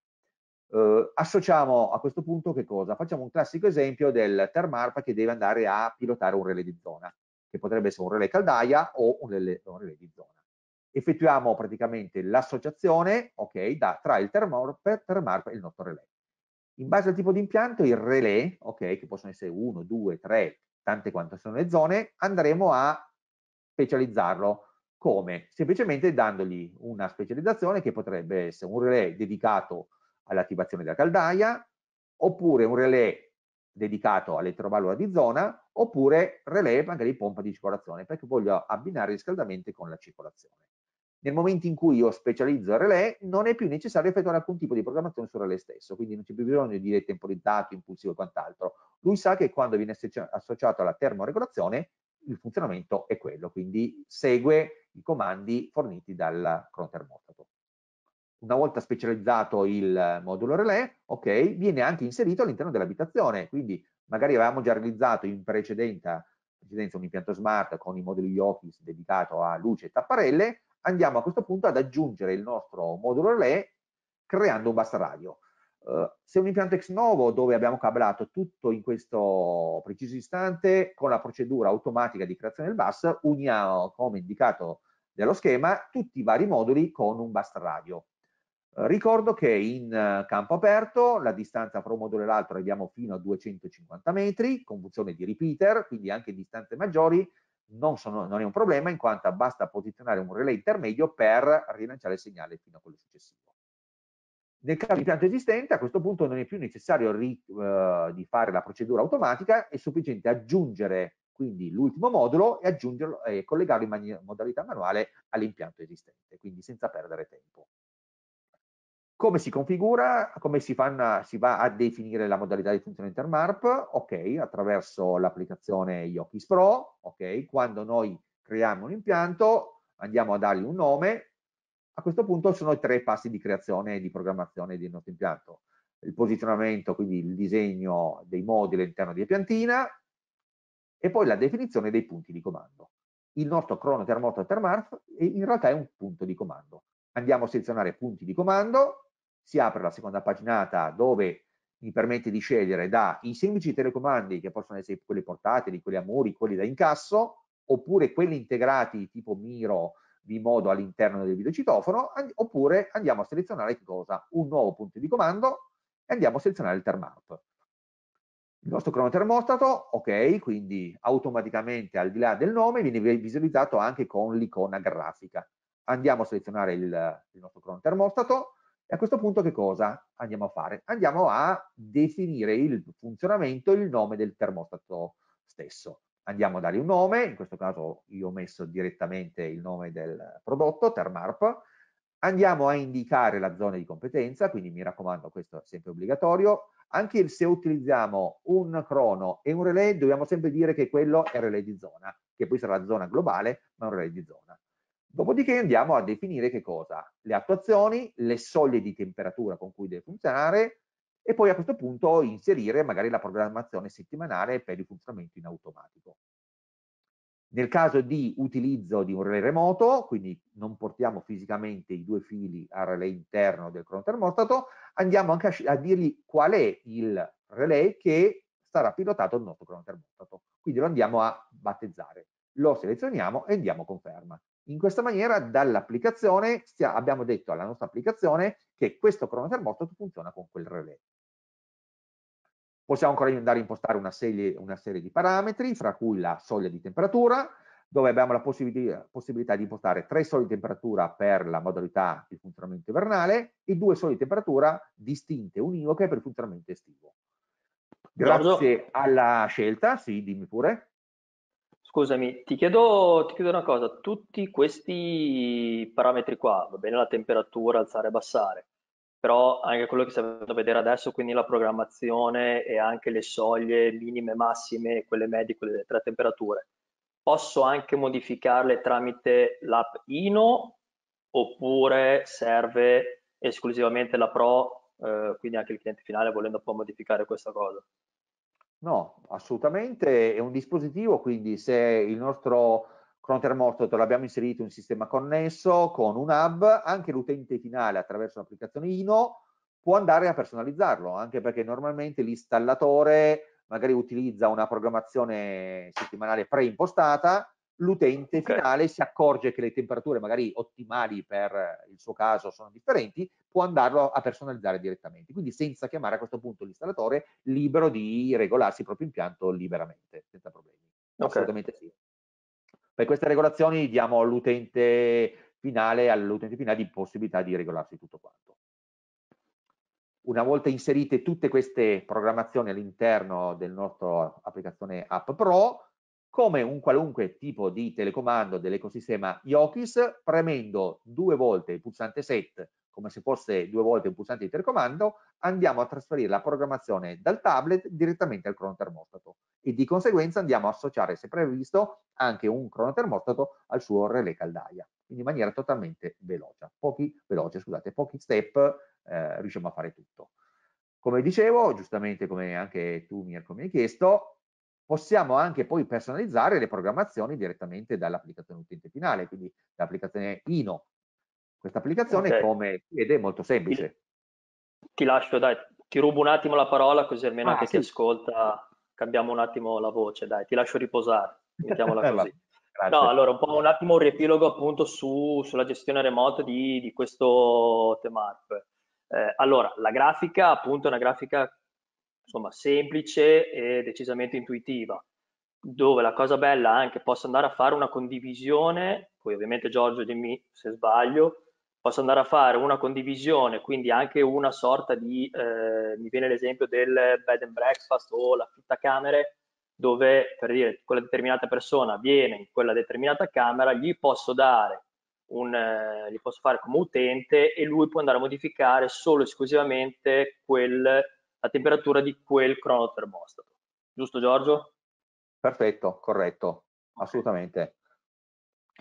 Eh, associamo a questo punto che cosa? Facciamo un classico esempio del termarp che deve andare a pilotare un relè di zona, che potrebbe essere un relè caldaia o un relè, un relè di zona. Effettuiamo praticamente l'associazione okay, tra il termarp, termarp e il nostro relè. In base al tipo di impianto, il relè, okay, che possono essere 1, 2, 3, tante quante sono le zone, andremo a specializzarlo. Come? Semplicemente dandogli una specializzazione che potrebbe essere un relè dedicato all'attivazione della caldaia, oppure un relè dedicato all'elettrovalvola di zona, oppure relè magari pompa di circolazione, perché voglio abbinare il riscaldamento con la circolazione. Nel momento in cui io specializzo relè, non è più necessario effettuare alcun tipo di programmazione sul relè stesso, quindi non c'è più bisogno di dire temporizzato, impulsivo e quant'altro. Lui sa che quando viene associato alla termoregolazione, il funzionamento è quello, quindi segue i comandi forniti dal cronotermostato una volta specializzato il modulo relè, ok, viene anche inserito all'interno dell'abitazione, quindi magari avevamo già realizzato in precedenza, un impianto smart con i moduli Office dedicato a luce e tapparelle, andiamo a questo punto ad aggiungere il nostro modulo relè creando un bus radio. Uh, se un impianto ex novo dove abbiamo cablato tutto in questo preciso istante con la procedura automatica di creazione del bus, uniamo come indicato nello schema tutti i vari moduli con un bus radio. Ricordo che in eh, campo aperto la distanza fra un modulo e l'altro arriviamo fino a 250 metri con funzione di repeater, quindi anche distanze maggiori non, sono, non è un problema in quanto basta posizionare un relay intermedio per rilanciare il segnale fino a quello successivo. Nel caso di impianto esistente, a questo punto non è più necessario ri, uh, di fare la procedura automatica, è sufficiente aggiungere quindi l'ultimo modulo e e collegarlo in modalità manuale all'impianto esistente, quindi senza perdere tempo. Come si configura? Come si, fanno, si, va a definire la modalità di funzione Intermarp? Ok, attraverso l'applicazione Yokis Pro, ok, quando noi creiamo un impianto andiamo a dargli un nome, a questo punto sono i tre passi di creazione e di programmazione del nostro impianto. Il posizionamento, quindi il disegno dei moduli all'interno di piantina e poi la definizione dei punti di comando. Il nostro crono termostato Termarp in realtà è un punto di comando. Andiamo a selezionare punti di comando, si apre la seconda paginata dove mi permette di scegliere dai semplici telecomandi che possono essere quelli portatili, quelli a muri, quelli da incasso, oppure quelli integrati tipo Miro di modo all'interno del videocitofono, oppure andiamo a selezionare cosa? Un nuovo punto di comando e andiamo a selezionare il termap. Il nostro cronotermostato, ok, quindi automaticamente al di là del nome viene visualizzato anche con l'icona grafica. Andiamo a selezionare il, il nostro cronotermostato, e a questo punto che cosa andiamo a fare? Andiamo a definire il funzionamento, il nome del termostato stesso. Andiamo a dargli un nome, in questo caso io ho messo direttamente il nome del prodotto, Termarp. Andiamo a indicare la zona di competenza, quindi mi raccomando, questo è sempre obbligatorio. Anche se utilizziamo un crono e un relay, dobbiamo sempre dire che quello è il relay di zona, che poi sarà la zona globale, ma un relay di zona. Dopodiché andiamo a definire che cosa? Le attuazioni, le soglie di temperatura con cui deve funzionare e poi a questo punto inserire magari la programmazione settimanale per il funzionamento in automatico. Nel caso di utilizzo di un relay remoto, quindi non portiamo fisicamente i due fili al relay interno del cronotermostato, andiamo anche a, a dirgli qual è il relay che sarà pilotato dal nostro cronotermostato. Quindi lo andiamo a battezzare, lo selezioniamo e andiamo a conferma In questa maniera dall'applicazione abbiamo detto alla nostra applicazione che questo cronotermostato funziona con quel relè. Possiamo ancora andare a impostare una serie, una serie di parametri, fra cui la soglia di temperatura, dove abbiamo la possibilità, possibilità di impostare tre soglie di temperatura per la modalità di funzionamento invernale e due soglie di temperatura distinte, univoche per il funzionamento estivo. Grazie Giorgio. alla scelta, sì, dimmi pure. Scusami, ti chiedo, ti chiedo una cosa, tutti questi parametri qua, va bene la temperatura, alzare e abbassare, però anche quello che stiamo a vedere adesso, quindi la programmazione e anche le soglie minime, massime, quelle medie, quelle delle tre temperature, posso anche modificarle tramite l'app Ino oppure serve esclusivamente la Pro, eh, quindi anche il cliente finale volendo può modificare questa cosa? No, assolutamente, è un dispositivo, quindi se il nostro cronotermostato l'abbiamo inserito in un sistema connesso con un hub, anche l'utente finale attraverso l'applicazione INO può andare a personalizzarlo, anche perché normalmente l'installatore magari utilizza una programmazione settimanale preimpostata l'utente okay. finale si accorge che le temperature magari ottimali per il suo caso sono differenti, può andarlo a personalizzare direttamente, quindi senza chiamare a questo punto l'installatore, libero di regolarsi il proprio impianto liberamente, senza problemi. Okay. Assolutamente sì. Per queste regolazioni diamo all'utente finale, all'utente finale di possibilità di regolarsi tutto quanto. Una volta inserite tutte queste programmazioni all'interno del nostro applicazione App Pro, come un qualunque tipo di telecomando dell'ecosistema Yokis, premendo due volte il pulsante set come se fosse due volte un pulsante di telecomando, andiamo a trasferire la programmazione dal tablet direttamente al cronotermostato e di conseguenza andiamo a associare, se previsto, anche un cronotermostato al suo relè caldaia, quindi in maniera totalmente veloce, pochi, veloce, scusate, pochi step eh, riusciamo a fare tutto. Come dicevo, giustamente come anche tu Mirko mi hai chiesto, possiamo anche poi personalizzare le programmazioni direttamente dall'applicazione utente finale, quindi l'applicazione Ino. Questa applicazione, okay. come si vede, è molto semplice. Ti, lascio, dai, ti rubo un attimo la parola così almeno ah, anche sì. chi ascolta cambiamo un attimo la voce, dai, ti lascio riposare, mettiamola così. no, allora un po' un attimo un riepilogo appunto su, sulla gestione remota di, di questo TMARP. Eh, allora, la grafica appunto è una grafica insomma, semplice e decisamente intuitiva, dove la cosa bella è anche posso andare a fare una condivisione, poi ovviamente Giorgio dimmi se sbaglio, posso andare a fare una condivisione, quindi anche una sorta di, eh, mi viene l'esempio del bed and breakfast o la fitta camere, dove per dire quella determinata persona viene in quella determinata camera, gli posso dare un, eh, gli posso fare come utente e lui può andare a modificare solo esclusivamente quel la temperatura di quel cronotermostato. Giusto Giorgio? Perfetto, corretto, assolutamente.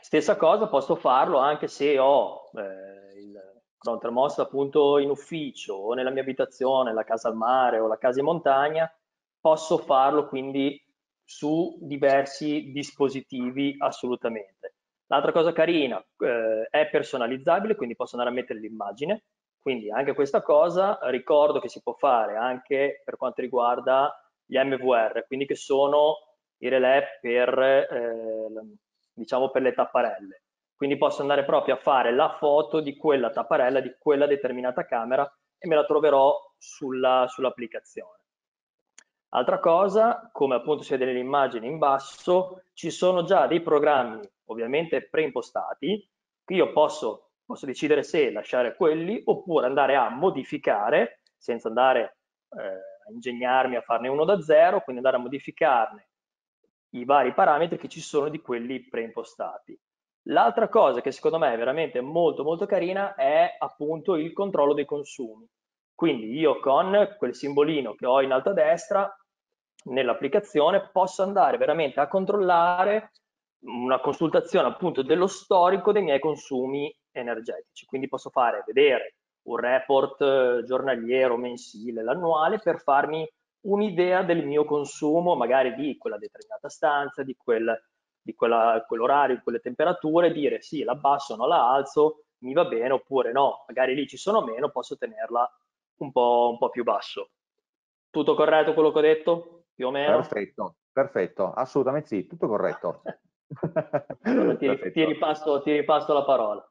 Stessa cosa posso farlo anche se ho eh, il cronotermostato appunto in ufficio o nella mia abitazione, la casa al mare o la casa in montagna, posso farlo quindi su diversi dispositivi assolutamente. L'altra cosa carina eh, è personalizzabile, quindi posso andare a mettere l'immagine quindi anche questa cosa ricordo che si può fare anche per quanto riguarda gli MVR, quindi che sono i relè per, eh, diciamo per le tapparelle. Quindi posso andare proprio a fare la foto di quella tapparella, di quella determinata camera e me la troverò sulla, sull'applicazione. Altra cosa, come appunto si vede nelle immagini in basso, ci sono già dei programmi ovviamente preimpostati che io posso posso decidere se lasciare quelli oppure andare a modificare senza andare eh, a ingegnarmi a farne uno da zero, quindi andare a modificarne i vari parametri che ci sono di quelli preimpostati. L'altra cosa che secondo me è veramente molto molto carina è appunto il controllo dei consumi. Quindi io con quel simbolino che ho in alto a destra nell'applicazione posso andare veramente a controllare una consultazione appunto dello storico dei miei consumi energetici. Quindi posso fare vedere un report eh, giornaliero, mensile, l'annuale per farmi un'idea del mio consumo, magari di quella determinata stanza, di, quel, di quella, quell'orario, di quelle temperature, dire sì, la abbasso, non la alzo, mi va bene, oppure no, magari lì ci sono meno, posso tenerla un po', un po' più basso. Tutto corretto quello che ho detto? Più o meno? Perfetto, perfetto, assolutamente sì, tutto corretto. allora ti, ti, ripasso, ti ripasso la parola.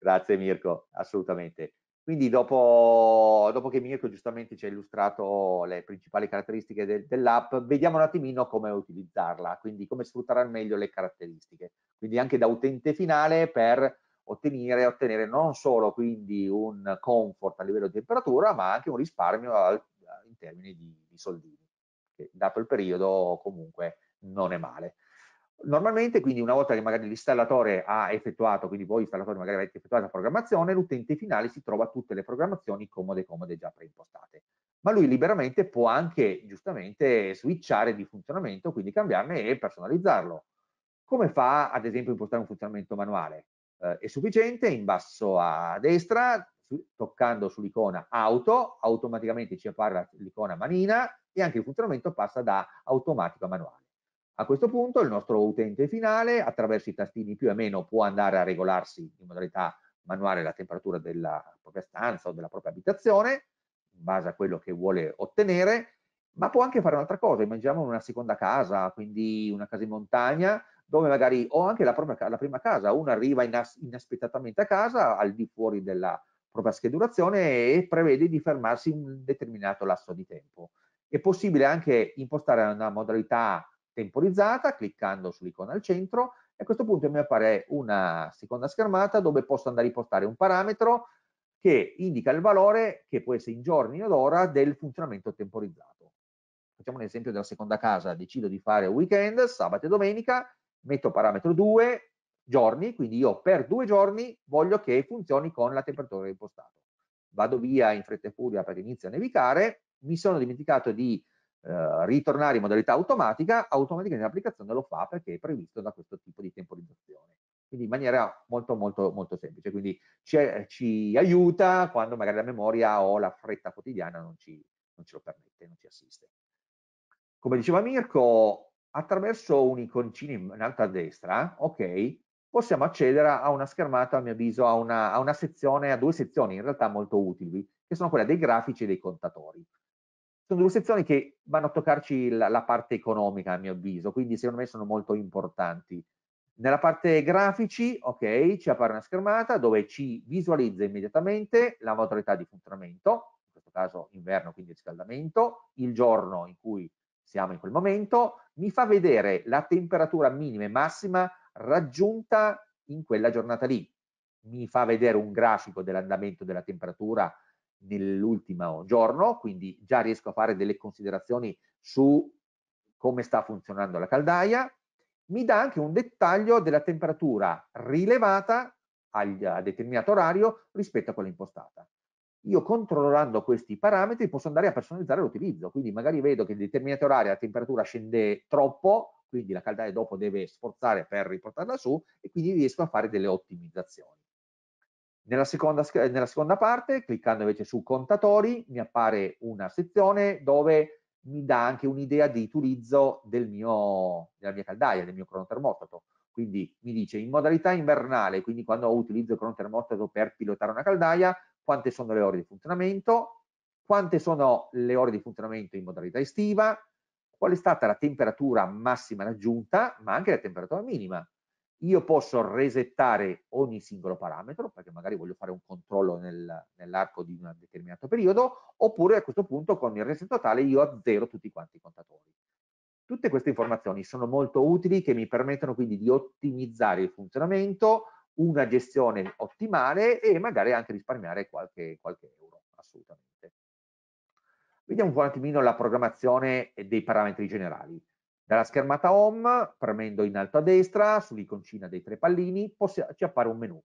Grazie Mirko, assolutamente. Quindi dopo, dopo, che Mirko giustamente ci ha illustrato le principali caratteristiche de, dell'app, vediamo un attimino come utilizzarla, quindi come sfruttare al meglio le caratteristiche. Quindi anche da utente finale per ottenere, ottenere non solo quindi un comfort a livello di temperatura, ma anche un risparmio al, in termini di, di soldini, che dato il periodo comunque non è male. Normalmente, quindi una volta che magari l'installatore ha effettuato, quindi voi installatori magari avete effettuato la programmazione, l'utente finale si trova tutte le programmazioni comode comode già preimpostate. Ma lui liberamente può anche giustamente switchare di funzionamento, quindi cambiarne e personalizzarlo. Come fa ad esempio impostare un funzionamento manuale? Eh, è sufficiente, in basso a destra, su, toccando sull'icona auto, automaticamente ci appare l'icona manina e anche il funzionamento passa da automatico a manuale. A questo punto il nostro utente finale attraverso i tastini più e meno può andare a regolarsi in modalità manuale la temperatura della propria stanza o della propria abitazione in base a quello che vuole ottenere, ma può anche fare un'altra cosa, immaginiamo una seconda casa, quindi una casa in montagna, dove magari, o anche la, propria, la prima casa, uno arriva inas inaspettatamente a casa al di fuori della propria schedulazione e prevede di fermarsi un determinato lasso di tempo. È possibile anche impostare una modalità temporizzata cliccando sull'icona al centro e a questo punto mi appare una seconda schermata dove posso andare a impostare un parametro che indica il valore che può essere in giorni o ora del funzionamento temporizzato. Facciamo un esempio della seconda casa, decido di fare weekend, sabato e domenica, metto parametro 2 giorni, quindi io per due giorni voglio che funzioni con la temperatura impostata. Vado via in fretta e furia perché inizia a nevicare, mi sono dimenticato di eh, ritornare in modalità automatica, automaticamente l'applicazione lo fa perché è previsto da questo tipo di temporizzazione. Quindi in maniera molto molto molto semplice, quindi ci, ci aiuta quando magari la memoria o la fretta quotidiana non ci, non ce lo permette, non ci assiste. Come diceva Mirko, attraverso un iconcino in alto a destra, ok, possiamo accedere a una schermata, a mio avviso, a una, a una sezione, a due sezioni in realtà molto utili, che sono quelle dei grafici e dei contatori sono due sezioni che vanno a toccarci la, la, parte economica a mio avviso, quindi secondo me sono molto importanti. Nella parte grafici, ok, ci appare una schermata dove ci visualizza immediatamente la modalità di funzionamento, in questo caso inverno, quindi riscaldamento, il giorno in cui siamo in quel momento, mi fa vedere la temperatura minima e massima raggiunta in quella giornata lì. Mi fa vedere un grafico dell'andamento della temperatura nell'ultimo giorno, quindi già riesco a fare delle considerazioni su come sta funzionando la caldaia, mi dà anche un dettaglio della temperatura rilevata a determinato orario rispetto a quella impostata. Io controllando questi parametri posso andare a personalizzare l'utilizzo, quindi magari vedo che in determinati orari la temperatura scende troppo, quindi la caldaia dopo deve sforzare per riportarla su e quindi riesco a fare delle ottimizzazioni. Nella seconda, nella seconda parte, cliccando invece su contatori, mi appare una sezione dove mi dà anche un'idea di utilizzo del mio, della mia caldaia, del mio cronotermostato. Quindi mi dice in modalità invernale, quindi quando utilizzo il cronotermostato per pilotare una caldaia, quante sono le ore di funzionamento, quante sono le ore di funzionamento in modalità estiva, qual è stata la temperatura massima raggiunta, ma anche la temperatura minima io posso resettare ogni singolo parametro, perché magari voglio fare un controllo nel, nell'arco di un determinato periodo, oppure a questo punto con il reset totale io azzero tutti quanti i contatori. Tutte queste informazioni sono molto utili che mi permettono quindi di ottimizzare il funzionamento, una gestione ottimale e magari anche risparmiare qualche, qualche euro, assolutamente. Vediamo un attimino la programmazione dei parametri generali. Dalla schermata home, premendo in alto a destra, sull'iconcina dei tre pallini, ci appare un menu.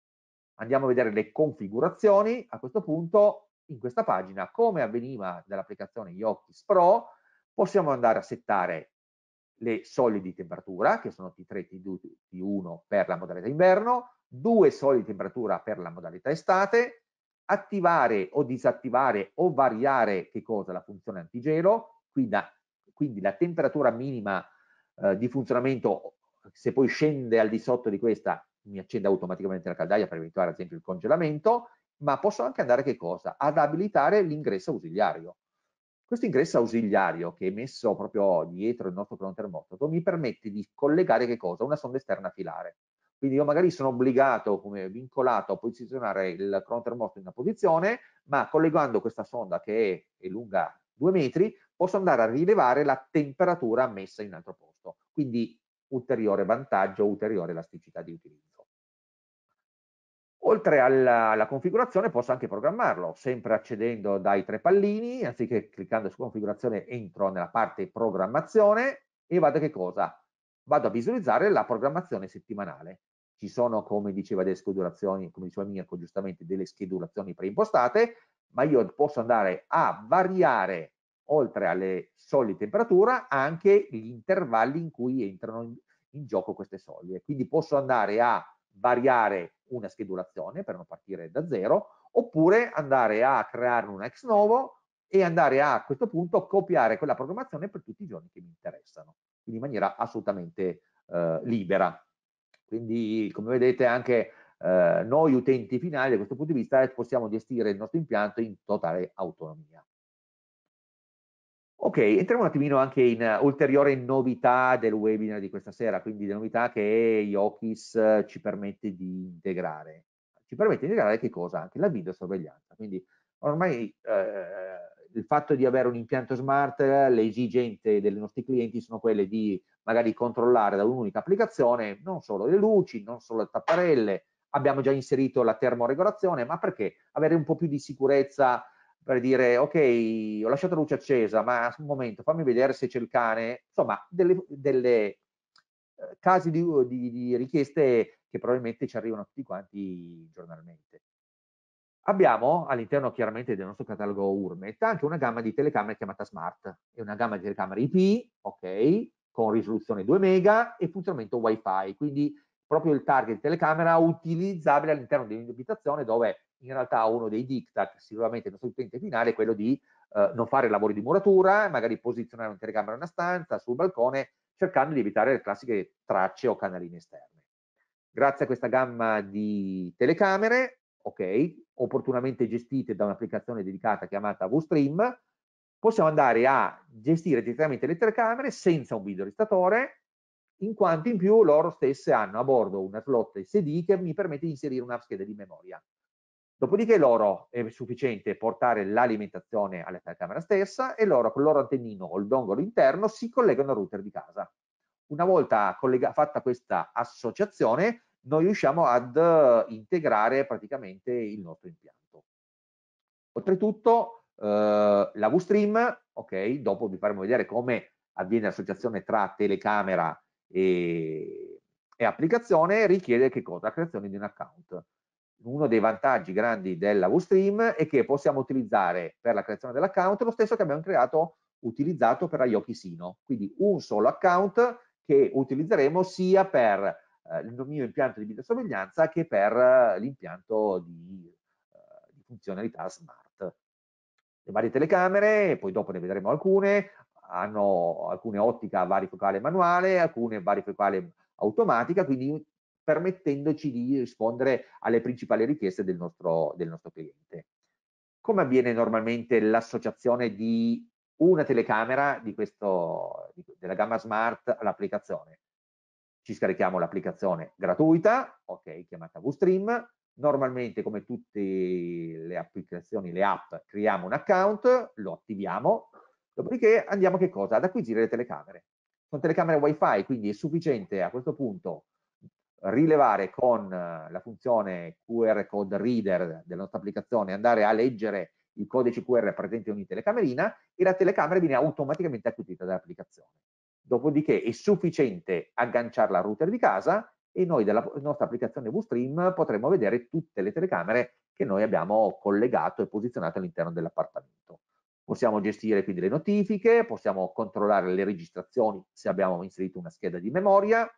Andiamo a vedere le configurazioni. A questo punto, in questa pagina, come avveniva dall'applicazione Yokis Pro, possiamo andare a settare le soglie di temperatura, che sono T3 e T2, T1 per la modalità inverno, due soglie di temperatura per la modalità estate, attivare o disattivare o variare che cosa? La funzione antigelo, quindi la temperatura minima eh, di funzionamento, se poi scende al di sotto di questa mi accende automaticamente la caldaia per evitare ad esempio il congelamento, ma posso anche andare che cosa? Ad abilitare l'ingresso ausiliario. Questo ingresso ausiliario che è messo proprio dietro il nostro cronotermostato mi permette di collegare che cosa? Una sonda esterna filare. Quindi io magari sono obbligato, come vincolato, a posizionare il cronotermostato in una posizione, ma collegando questa sonda che è, è lunga due metri, posso andare a rilevare la temperatura messa in un altro posto. Quindi ulteriore vantaggio, ulteriore elasticità di utilizzo. Oltre alla, alla, configurazione posso anche programmarlo, sempre accedendo dai tre pallini, anziché cliccando su configurazione entro nella parte programmazione e vado a che cosa? Vado a visualizzare la programmazione settimanale. Ci sono, come diceva delle schedulazioni, come diceva Mirko giustamente, delle schedulazioni preimpostate, ma io posso andare a variare, oltre alle soglie temperatura, anche gli intervalli in cui entrano in, in gioco queste soglie. Quindi posso andare a variare una schedulazione per non partire da zero, oppure andare a creare un ex novo e andare a, a questo punto copiare quella programmazione per tutti i giorni che mi interessano, quindi in maniera assolutamente eh, libera. Quindi come vedete anche eh, noi utenti finali da questo punto di vista possiamo gestire il nostro impianto in totale autonomia. Ok, entriamo un attimino anche in ulteriore novità del webinar di questa sera, quindi le novità che Yokis ci permette di integrare. Ci permette di integrare che cosa? Anche la videosorveglianza. Quindi ormai eh, il fatto di avere un impianto smart, le esigenze dei nostri clienti sono quelle di magari controllare da un'unica applicazione non solo le luci, non solo le tapparelle, abbiamo già inserito la termoregolazione, ma perché? Avere un po' più di sicurezza per dire ok ho lasciato la luce accesa ma un momento fammi vedere se c'è il cane. Insomma delle, delle eh, casi di, di, di, richieste che probabilmente ci arrivano tutti quanti giornalmente. Abbiamo all'interno chiaramente del nostro catalogo Urmet anche una gamma di telecamere chiamata Smart. È una gamma di telecamere IP ok con risoluzione 2 mega e funzionamento wifi quindi proprio il target telecamera utilizzabile all'interno di un'abitazione dove in realtà uno dei diktat, sicuramente il nostro utente finale, è quello di eh, non fare lavori di muratura, magari posizionare un telecamera in una stanza, sul balcone, cercando di evitare le classiche tracce o canaline esterne. Grazie a questa gamma di telecamere, ok, opportunamente gestite da un'applicazione dedicata chiamata VStream, possiamo andare a gestire direttamente le telecamere senza un videoregistratore, in quanto in più loro stesse hanno a bordo una slot SD che mi permette di inserire una scheda di memoria. Dopodiché loro è sufficiente portare l'alimentazione alla telecamera stessa e loro con il loro antennino o il dongolo interno si collegano al router di casa. Una volta fatta questa associazione, noi riusciamo ad uh, integrare praticamente il nostro impianto. Oltretutto, uh, la VStream, ok, dopo vi faremo vedere come avviene l'associazione tra telecamera e, e applicazione, richiede che cosa? La creazione di un account uno dei vantaggi grandi della VStream è che possiamo utilizzare per la creazione dell'account lo stesso che abbiamo creato, utilizzato per Ayoki Sino, quindi un solo account che utilizzeremo sia per eh, il mio impianto di videosorveglianza che per eh, l'impianto di, eh, di funzionalità smart. Le varie telecamere, poi dopo ne vedremo alcune, hanno alcune ottica varifocale manuale, alcune varifocale automatica, quindi permettendoci di rispondere alle principali richieste del nostro, del nostro cliente. Come avviene normalmente l'associazione di una telecamera di questo, di, della gamma smart all'applicazione? Ci scarichiamo l'applicazione gratuita, ok, chiamata VStream, normalmente come tutte le applicazioni, le app, creiamo un account, lo attiviamo, dopodiché andiamo? Ad acquisire le telecamere. Sono telecamere wifi, quindi è sufficiente a questo punto rilevare con eh, la funzione QR Code Reader della nostra applicazione, andare a leggere il codice QR presente in ogni telecamerina e la telecamera viene automaticamente acquisita dall'applicazione. Dopodiché è sufficiente agganciarla al router di casa e noi della nostra applicazione VStream potremo vedere tutte le telecamere che noi abbiamo collegato e posizionato all'interno dell'appartamento. Possiamo gestire quindi le notifiche, possiamo controllare le registrazioni se abbiamo inserito una scheda di memoria,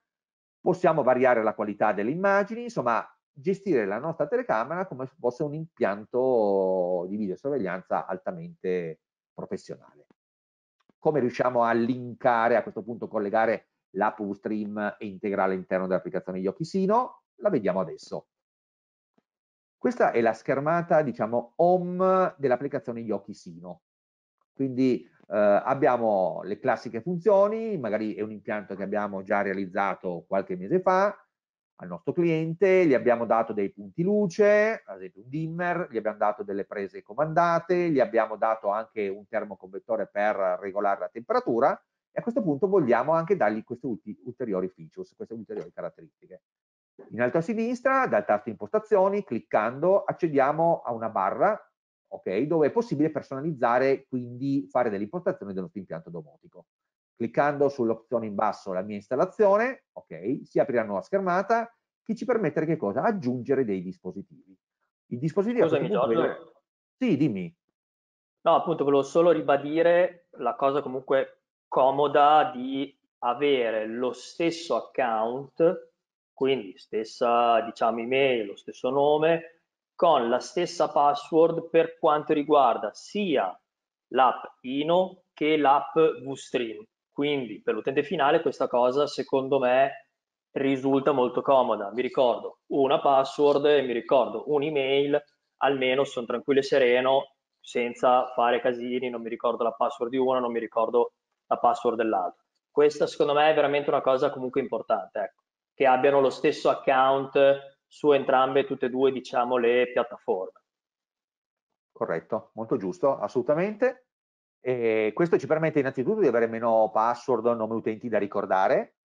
possiamo variare la qualità delle immagini, insomma gestire la nostra telecamera come se fosse un impianto di videosorveglianza altamente professionale. Come riusciamo a linkare, a questo punto collegare l'app Stream e integrare all'interno dell'applicazione Yokisino? La vediamo adesso. Questa è la schermata, diciamo, home dell'applicazione Yokisino. Quindi eh, abbiamo le classiche funzioni, magari è un impianto che abbiamo già realizzato qualche mese fa, al nostro cliente, gli abbiamo dato dei punti luce, ad esempio un dimmer, gli abbiamo dato delle prese comandate, gli abbiamo dato anche un termoconvettore per regolare la temperatura e a questo punto vogliamo anche dargli queste ulteriori features, queste ulteriori caratteristiche. In alto a sinistra, dal tasto impostazioni, cliccando, accediamo a una barra okay, dove è possibile personalizzare, quindi fare delle impostazioni del nostro impianto domotico. Cliccando sull'opzione in basso la mia installazione, ok, si aprirà una nuova schermata che ci permette che cosa? Aggiungere dei dispositivi. I dispositivi Scusami Giorgio. Vedo... Sì, dimmi. No, appunto, volevo solo ribadire la cosa comunque comoda di avere lo stesso account, quindi stessa, diciamo, email, lo stesso nome, con la stessa password per quanto riguarda sia l'app Ino che l'app VStream. Quindi per l'utente finale questa cosa secondo me risulta molto comoda. Mi ricordo una password e mi ricordo un'email, almeno sono tranquillo e sereno senza fare casini, non mi ricordo la password di uno, non mi ricordo la password dell'altro. Questa secondo me è veramente una cosa comunque importante, ecco, che abbiano lo stesso account su entrambe, tutte e due, diciamo, le piattaforme. Corretto, molto giusto, assolutamente. E questo ci permette innanzitutto di avere meno password o nome utenti da ricordare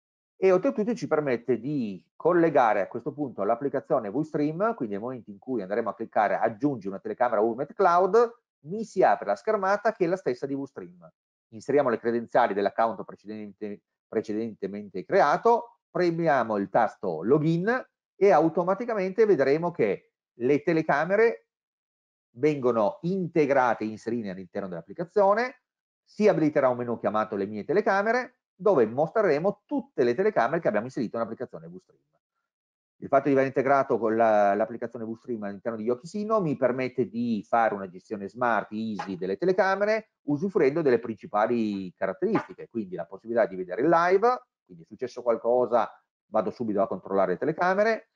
e oltretutto ci permette di collegare a questo punto l'applicazione VStream, quindi nel momento in cui andremo a cliccare aggiungi una telecamera Urmet Cloud, mi si apre la schermata che è la stessa di VStream. Inseriamo le credenziali dell'account precedente, precedentemente creato, premiamo il tasto login e automaticamente vedremo che le telecamere vengono integrate e inserite all'interno dell'applicazione, si abiliterà un menu chiamato le mie telecamere, dove mostreremo tutte le telecamere che abbiamo inserito nell'applicazione VStream. Il fatto di aver integrato con l'applicazione la, VStream all'interno di Yokisino mi permette di fare una gestione smart, easy delle telecamere, usufruendo delle principali caratteristiche, quindi la possibilità di vedere live, quindi è successo qualcosa, vado subito a controllare le telecamere,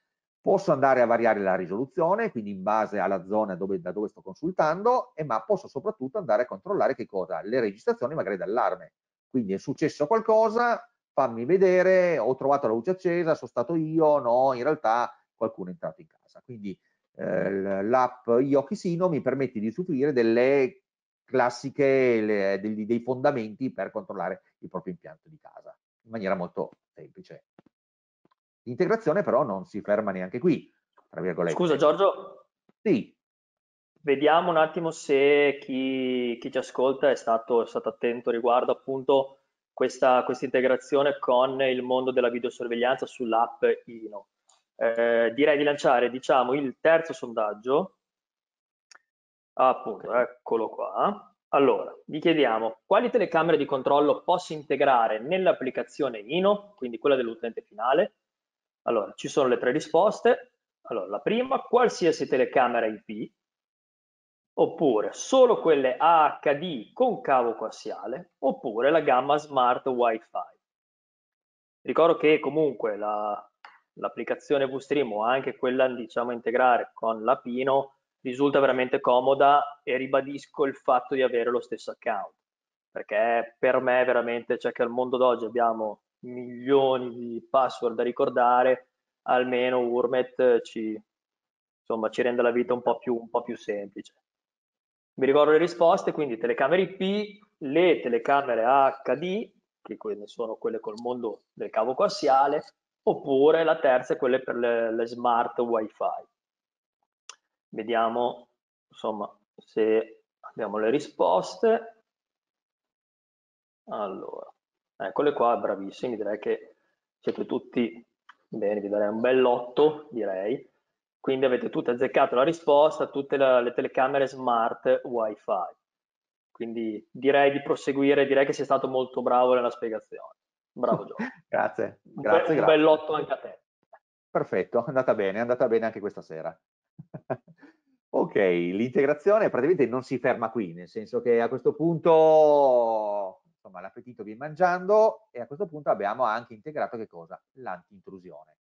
Posso andare a variare la risoluzione, quindi in base alla zona dove, da dove sto consultando, e, ma posso soprattutto andare a controllare che cosa? Le registrazioni magari d'allarme. Quindi è successo qualcosa, fammi vedere, ho trovato la luce accesa, sono stato io, no, in realtà qualcuno è entrato in casa. Quindi eh, l'app Iochisino mi permette di usufruire delle classiche, le, dei, dei fondamenti per controllare il proprio impianto di casa, in maniera molto semplice. L'integrazione però non si ferma neanche qui, tra virgolette. Scusa Giorgio. Sì. Vediamo un attimo se chi, chi ci ascolta è stato, è stato, attento riguardo appunto questa, questa, integrazione con il mondo della videosorveglianza sull'app Ino. Eh, direi di lanciare diciamo il terzo sondaggio appunto eccolo qua allora vi chiediamo quali telecamere di controllo posso integrare nell'applicazione Ino quindi quella dell'utente finale allora, ci sono le tre risposte. Allora, la prima, qualsiasi telecamera IP, oppure solo quelle HD con cavo coassiale, oppure la gamma Smart Wi-Fi. Ricordo che comunque l'applicazione la, VStream o anche quella diciamo integrare con la Pino risulta veramente comoda e ribadisco il fatto di avere lo stesso account perché per me veramente cioè che al mondo d'oggi abbiamo milioni di password da ricordare, almeno Urmet ci, insomma, ci rende la vita un po, più, un po' più semplice. Mi ricordo le risposte, quindi telecamere IP, le telecamere HD, che sono quelle col mondo del cavo coassiale, oppure la terza è quelle per le, le smart wifi. Vediamo insomma se abbiamo le risposte. Allora, Eccole qua, bravissimi, direi che siete tutti bene, vi darei un bell'otto, direi. Quindi avete tutti azzeccato la risposta, tutte le, le telecamere smart wifi. Quindi direi di proseguire, direi che sei stato molto bravo nella spiegazione. Bravo Giorgio. grazie, un grazie, Un bell'otto anche a te. Perfetto, è andata bene, è andata bene anche questa sera. ok, l'integrazione praticamente non si ferma qui, nel senso che a questo punto insomma l'appetito viene mangiando e a questo punto abbiamo anche integrato che cosa? L'anti-intrusione.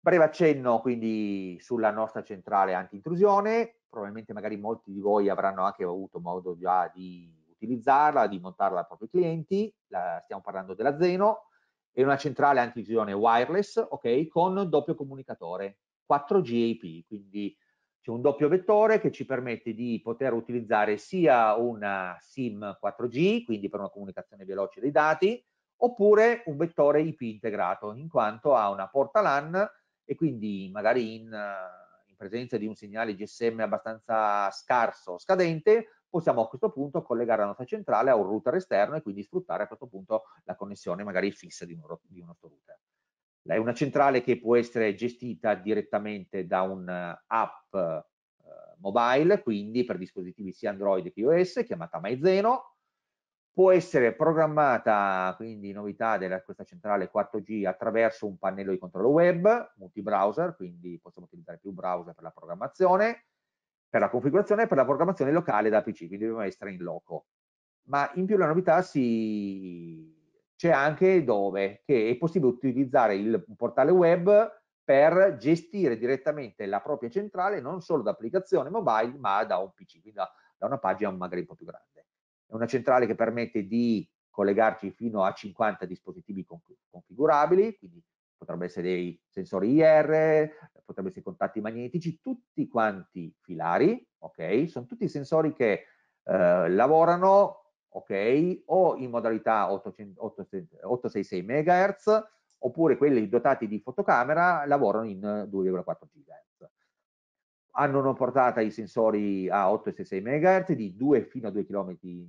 Breve accenno quindi sulla nostra centrale anti-intrusione, probabilmente magari molti di voi avranno anche avuto modo già di utilizzarla, di montarla ai propri clienti, la, stiamo parlando della Zeno, è una centrale antisione wireless, ok, con doppio comunicatore, 4G AP, quindi c'è un doppio vettore che ci permette di poter utilizzare sia una SIM 4G, quindi per una comunicazione veloce dei dati, oppure un vettore IP integrato, in quanto ha una porta LAN e quindi magari in, in presenza di un segnale GSM abbastanza scarso, scadente, possiamo a questo punto collegare la nostra centrale a un router esterno e quindi sfruttare a questo punto la connessione magari fissa di, un, di un nostro router. È una centrale che può essere gestita direttamente da un'app eh, mobile, quindi per dispositivi sia Android che iOS, chiamata MyZeno, può essere programmata, quindi novità di questa centrale 4G, attraverso un pannello di controllo web, multi-browser, quindi possiamo utilizzare più browser per la programmazione, per la configurazione e per la programmazione locale da PC, quindi dobbiamo essere in loco. Ma in più la novità si... c'è anche dove che è possibile utilizzare il portale web per gestire direttamente la propria centrale non solo da applicazione mobile ma da un PC, quindi da, da una pagina magari un po' più grande. È una centrale che permette di collegarci fino a 50 dispositivi configurabili, quindi potrebbe essere dei sensori IR, potrebbe essere contatti magnetici, tutti quanti filari, ok? Sono tutti sensori che eh, lavorano, ok? O in modalità 866 MHz, oppure quelli dotati di fotocamera lavorano in 2,4 GHz. Hanno una portata i sensori a 8,66 MHz di 2 fino a 2 km in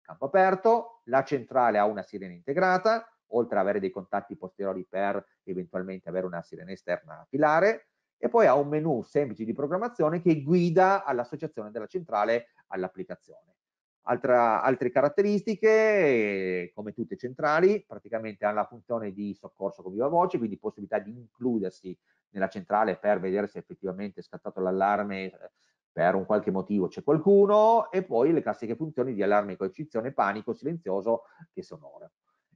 campo aperto, la centrale ha una sirena integrata, oltre ad avere dei contatti posteriori per eventualmente avere una sirena esterna a filare, e poi ha un menu semplice di programmazione che guida all'associazione della centrale all'applicazione. Altra, altre caratteristiche, come tutte centrali, praticamente hanno la funzione di soccorso con viva voce, quindi possibilità di includersi nella centrale per vedere se effettivamente è scattato l'allarme eh, per un qualche motivo c'è qualcuno, e poi le classiche funzioni di allarme, coercizione, panico, silenzioso e sonoro.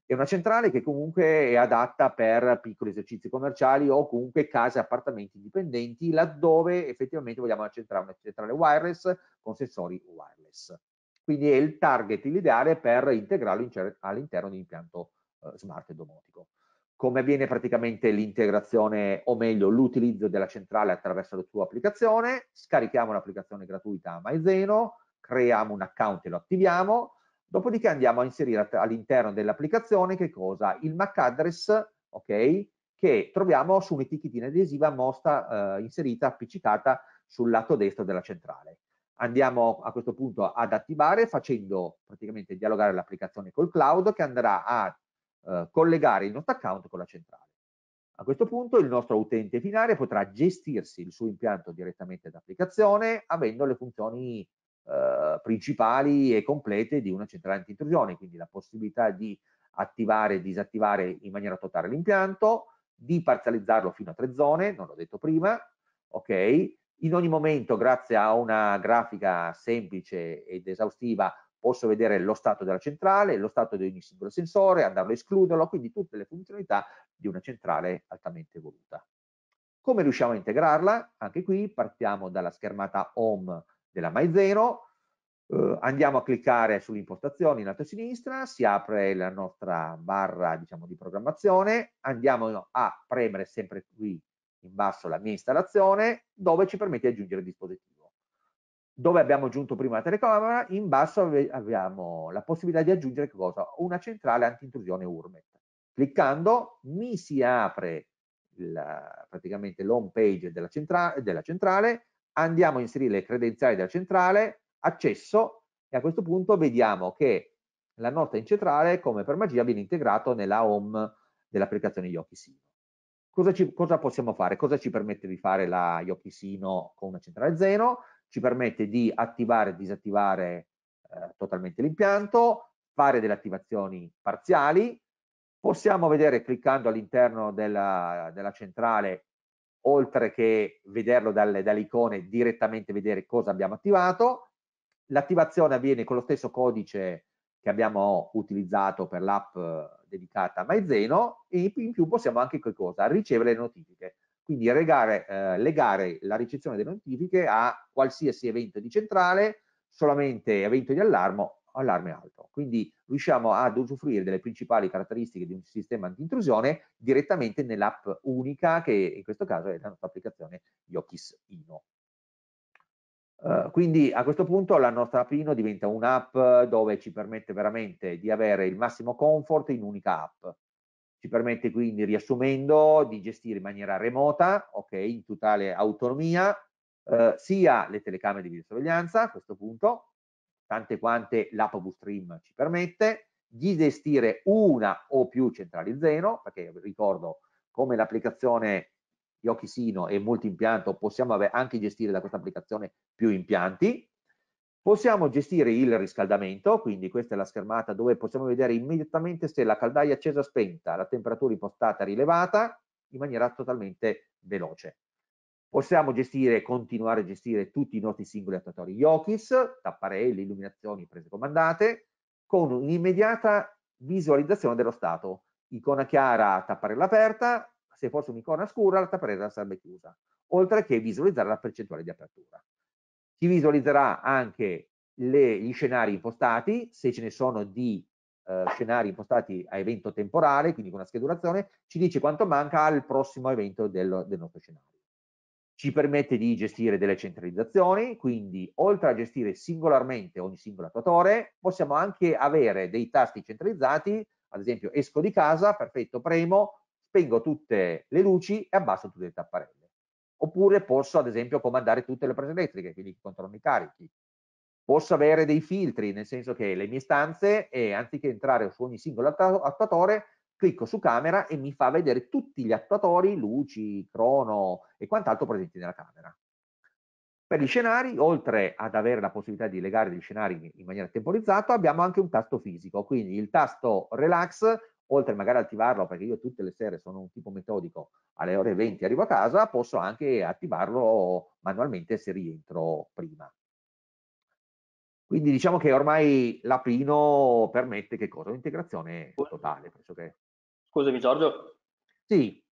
È una centrale che comunque è adatta per piccoli esercizi commerciali o comunque case, appartamenti indipendenti, laddove effettivamente vogliamo accentrare una centrale wireless con sensori wireless quindi è il target l'ideale per integrarlo all'interno di un impianto eh, smart domotico. Come avviene praticamente l'integrazione, o meglio l'utilizzo della centrale attraverso la sua applicazione? Scarichiamo l'applicazione gratuita MyZeno, creiamo un account e lo attiviamo, dopodiché andiamo a inserire all'interno dell'applicazione che cosa? Il MAC address, ok? Che troviamo su un'etichettina adesiva mostra, eh, inserita, appiccicata sul lato destro della centrale andiamo a questo punto ad attivare facendo praticamente dialogare l'applicazione col cloud che andrà a eh, collegare il nostro account con la centrale. A questo punto il nostro utente finale potrà gestirsi il suo impianto direttamente d'applicazione avendo le funzioni eh, principali e complete di una centrale anti-intrusione, quindi la possibilità di attivare e disattivare in maniera totale l'impianto, di parzializzarlo fino a tre zone, non l'ho detto prima, ok? In ogni momento, grazie a una grafica semplice ed esaustiva, posso vedere lo stato della centrale, lo stato di ogni singolo sensore, andarlo a escluderlo, quindi tutte le funzionalità di una centrale altamente evoluta. Come riusciamo a integrarla? Anche qui partiamo dalla schermata home della MyZeno, eh, andiamo a cliccare sulle impostazioni in alto a sinistra, si apre la nostra barra diciamo, di programmazione, andiamo a premere sempre qui in basso la mia installazione, dove ci permette di aggiungere il dispositivo. Dove abbiamo aggiunto prima la telecamera, in basso abbiamo la possibilità di aggiungere? Una centrale anti-intrusione URMET. Cliccando mi si apre il, praticamente l'home page della, centra della centrale, andiamo a inserire le credenziali della centrale, accesso e a questo punto vediamo che la nostra in centrale, come per magia, viene integrato nella home dell'applicazione Yoki Sino. Cosa, ci, cosa, possiamo fare? Cosa ci permette di fare la Yokisino con una centrale Zeno? Ci permette di attivare e disattivare eh, totalmente l'impianto, fare delle attivazioni parziali, possiamo vedere cliccando all'interno della, della, centrale, oltre che vederlo dalle, dalle direttamente vedere cosa abbiamo attivato. L'attivazione avviene con lo stesso codice che abbiamo utilizzato per l'app eh, dedicata a Maizeno e in più possiamo anche che cosa? ricevere le notifiche. Quindi regare, eh, legare la ricezione delle notifiche a qualsiasi evento di centrale, solamente evento di allarme, allarme alto. Quindi riusciamo ad usufruire delle principali caratteristiche di un sistema anti-intrusione direttamente nell'app unica che in questo caso è la nostra applicazione Yokis Ino. Uh, quindi a questo punto la nostra app Ino diventa un'app dove ci permette veramente di avere il massimo comfort in un'unica app. Ci permette quindi, riassumendo, di gestire in maniera remota, ok, in totale autonomia, uh, sia le telecamere di videosorveglianza a questo punto, tante quante l'app Boostream ci permette, di gestire una o più centrali Zeno, perché ricordo come l'applicazione Yokisino e multi-impianto possiamo anche gestire da questa applicazione più impianti. Possiamo gestire il riscaldamento, quindi questa è la schermata dove possiamo vedere immediatamente se la caldaia accesa o spenta, la temperatura impostata rilevata in maniera totalmente veloce. Possiamo gestire, continuare a gestire tutti i nostri singoli attuatori Yokis, tapparelli, illuminazioni, prese comandate, con un'immediata visualizzazione dello stato. Icona chiara, tapparella aperta, se fosse un'icona scura la tapparella sarebbe chiusa, oltre che visualizzare la percentuale di apertura. Ci visualizzerà anche le, gli scenari impostati, se ce ne sono di eh, scenari impostati a evento temporale, quindi con una schedulazione, ci dice quanto manca al prossimo evento del, del nostro scenario ci permette di gestire delle centralizzazioni, quindi oltre a gestire singolarmente ogni singolo attuatore, possiamo anche avere dei tasti centralizzati, ad esempio esco di casa, perfetto, premo, spengo tutte le luci e abbasso tutte le tapparelle. Oppure posso ad esempio comandare tutte le prese elettriche, quindi controllo i carichi. Posso avere dei filtri, nel senso che le mie stanze, e anziché entrare su ogni singolo attuatore, clicco su camera e mi fa vedere tutti gli attuatori, luci, crono e quant'altro presenti nella camera. Per gli scenari, oltre ad avere la possibilità di legare gli scenari in maniera temporizzata, abbiamo anche un tasto fisico, quindi il tasto relax, oltre magari ad attivarlo, perché io tutte le sere sono un tipo metodico, alle ore 20 arrivo a casa, posso anche attivarlo manualmente se rientro prima. Quindi diciamo che ormai l'Aprino permette che cosa? Un'integrazione totale, penso che Scusami Giorgio. Sì.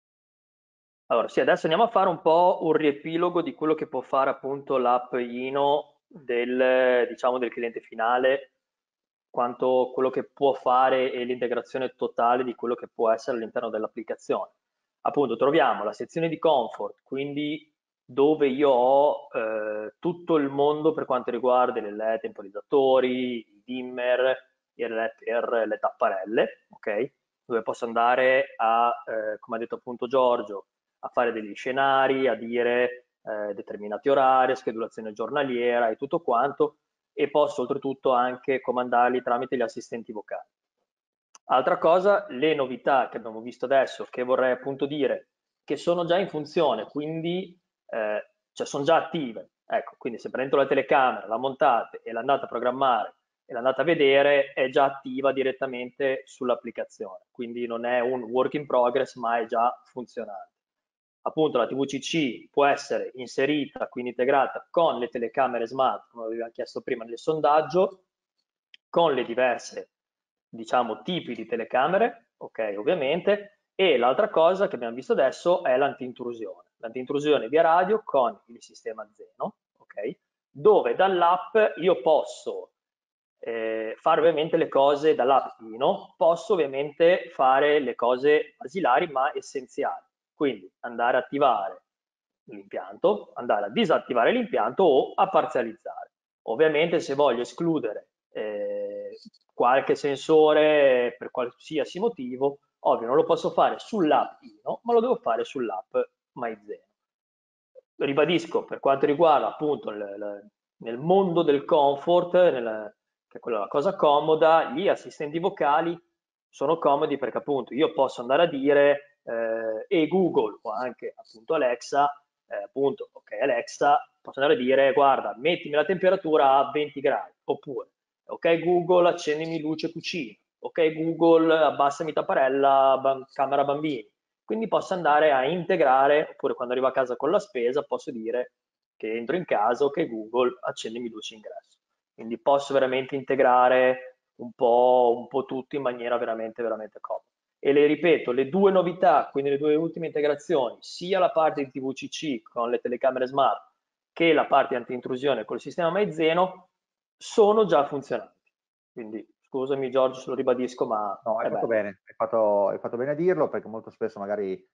Allora, sì, adesso andiamo a fare un po' un riepilogo di quello che può fare appunto l'app Ino del, diciamo, del cliente finale, quanto quello che può fare e l'integrazione totale di quello che può essere all'interno dell'applicazione. Appunto, troviamo la sezione di comfort, quindi dove io ho eh, tutto il mondo per quanto riguarda le LED temporizzatori, i dimmer, i LED per le tapparelle, ok? dove posso andare a, eh, come ha detto appunto Giorgio, a fare degli scenari, a dire eh, determinati orari, schedulazione giornaliera e tutto quanto, e posso oltretutto anche comandarli tramite gli assistenti vocali. Altra cosa, le novità che abbiamo visto adesso, che vorrei appunto dire, che sono già in funzione, quindi eh, cioè sono già attive. Ecco, quindi se prendo la telecamera, la montate e l'andate a programmare e l'andate a vedere è già attiva direttamente sull'applicazione, quindi non è un work in progress ma è già funzionante. Appunto la TVCC può essere inserita, quindi integrata con le telecamere smart, come aveva chiesto prima nel sondaggio, con le diverse, diciamo, tipi di telecamere, ok, ovviamente, e l'altra cosa che abbiamo visto adesso è l'anti-intrusione. L'anti-intrusione via radio con il sistema Zeno, ok, dove dall'app io posso eh, fare ovviamente le cose dall'appino, posso ovviamente fare le cose basilari ma essenziali, quindi andare a attivare l'impianto, andare a disattivare l'impianto o a parzializzare. Ovviamente se voglio escludere eh, qualche sensore per qualsiasi motivo, ovvio non lo posso fare sull'app Ino, ma lo devo fare sull'app MyZeno. Ribadisco, per quanto riguarda appunto il, il, nel mondo del comfort, nel, che è quella la cosa comoda, gli assistenti vocali sono comodi perché appunto io posso andare a dire e Google o anche appunto Alexa, eh, appunto ok Alexa, posso andare a dire guarda mettimi la temperatura a 20 gradi oppure ok Google accendimi luce cucina, ok Google abbassami tapparella ba- camera bambini. Quindi posso andare a integrare, oppure quando arrivo a casa con la spesa posso dire che entro in casa, ok Google accendimi luce ingresso. Quindi posso veramente integrare un po', un po' tutto in maniera veramente, veramente comoda. E le ripeto, le due novità, quindi le due ultime integrazioni, sia la parte di TVCC con le telecamere smart che la parte anti-intrusione con il sistema Maizeno, sono già funzionanti. Quindi scusami Giorgio se lo ribadisco, ma... No, hai fatto bene, hai fatto, hai fatto bene a dirlo perché molto spesso magari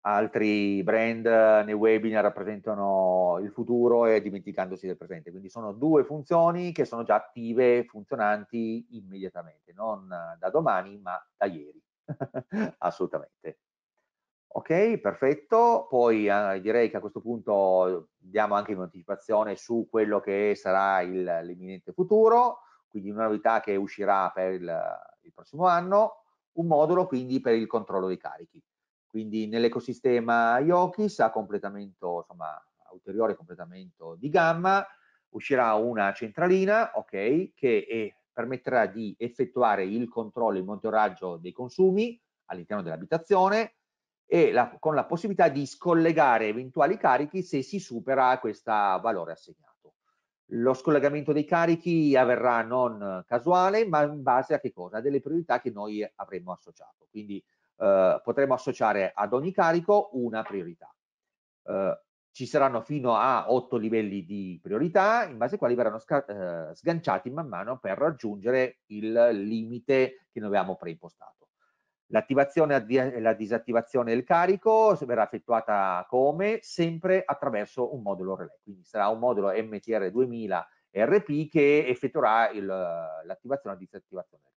altri brand nei webinar rappresentano il futuro e dimenticandosi del presente. Quindi sono due funzioni che sono già attive, funzionanti immediatamente, non da domani ma da ieri, assolutamente. Ok, perfetto. Poi eh, direi che a questo punto diamo anche un'anticipazione su quello che sarà l'imminente futuro, quindi una novità che uscirà per il, il prossimo anno, un modulo quindi per il controllo dei carichi. Quindi nell'ecosistema Iokis a completamento, insomma, ulteriore completamento di gamma, uscirà una centralina, ok, che è, permetterà di effettuare il controllo, il monitoraggio dei consumi all'interno dell'abitazione e la, con la possibilità di scollegare eventuali carichi se si supera questo valore assegnato. Lo scollegamento dei carichi avverrà non casuale, ma in base a che cosa? Delle priorità che noi avremo associato. Quindi eh, potremo associare ad ogni carico una priorità. Eh, ci saranno fino a otto livelli di priorità, in base ai quali verranno eh, sganciati man mano per raggiungere il limite che noi avevamo preimpostato. L'attivazione e la disattivazione del carico verrà effettuata come? Sempre attraverso un modulo relay, quindi sarà un modulo MTR 2000 RP che effettuerà l'attivazione e la disattivazione del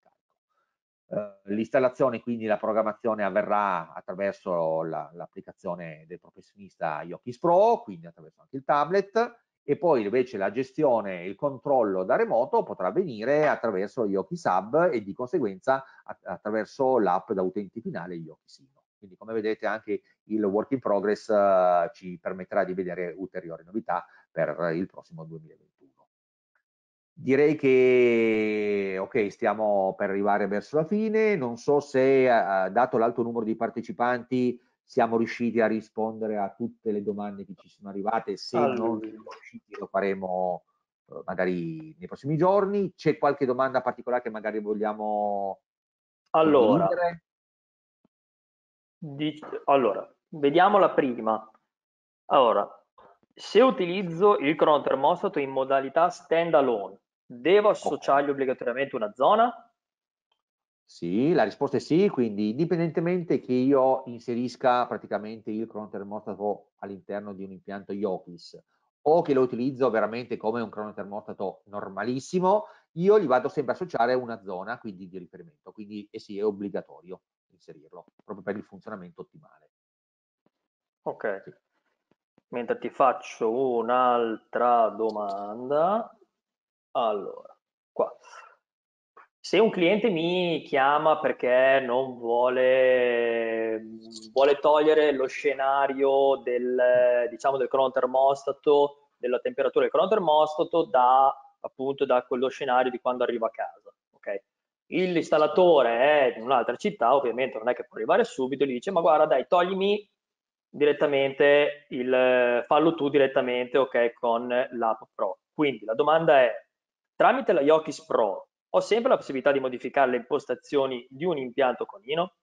L'installazione, quindi la programmazione avverrà attraverso l'applicazione la, del professionista Yokis Pro, quindi attraverso anche il tablet, e poi invece la gestione e il controllo da remoto potrà avvenire attraverso Yoki Sub e di conseguenza attraverso l'app da utente finale Yoki Sino. Quindi come vedete anche il work in progress uh, ci permetterà di vedere ulteriori novità per il prossimo 2021. Direi che ok, stiamo per arrivare verso la fine, non so se uh, dato l'alto numero di partecipanti siamo riusciti a rispondere a tutte le domande che ci sono arrivate, se allora. non siamo riusciti lo faremo eh, magari nei prossimi giorni. C'è qualche domanda particolare che magari vogliamo allora, allora, vediamo la prima. Allora, se utilizzo il cronotermostato in modalità stand alone, devo associargli obbligatoriamente una zona? Sì, la risposta è sì, quindi indipendentemente che io inserisca praticamente il cronotermostato all'interno di un impianto Iokis o che lo utilizzo veramente come un cronotermostato normalissimo, io gli vado sempre a associare una zona quindi di riferimento, quindi eh sì, è obbligatorio inserirlo, proprio per il funzionamento ottimale. Ok, mentre ti faccio un'altra domanda, allora, qua se un cliente mi chiama perché non vuole, vuole togliere lo scenario del, diciamo, del cronotermostato, della temperatura del cronotermostato da, appunto, da quello scenario di quando arriva a casa. Okay? L'installatore è in un'altra città, ovviamente non è che può arrivare subito, gli dice ma guarda dai toglimi direttamente il fallo tu direttamente ok con l'app Pro. Quindi la domanda è tramite la Yokis Pro ho sempre la possibilità di modificare le impostazioni di un impianto conino?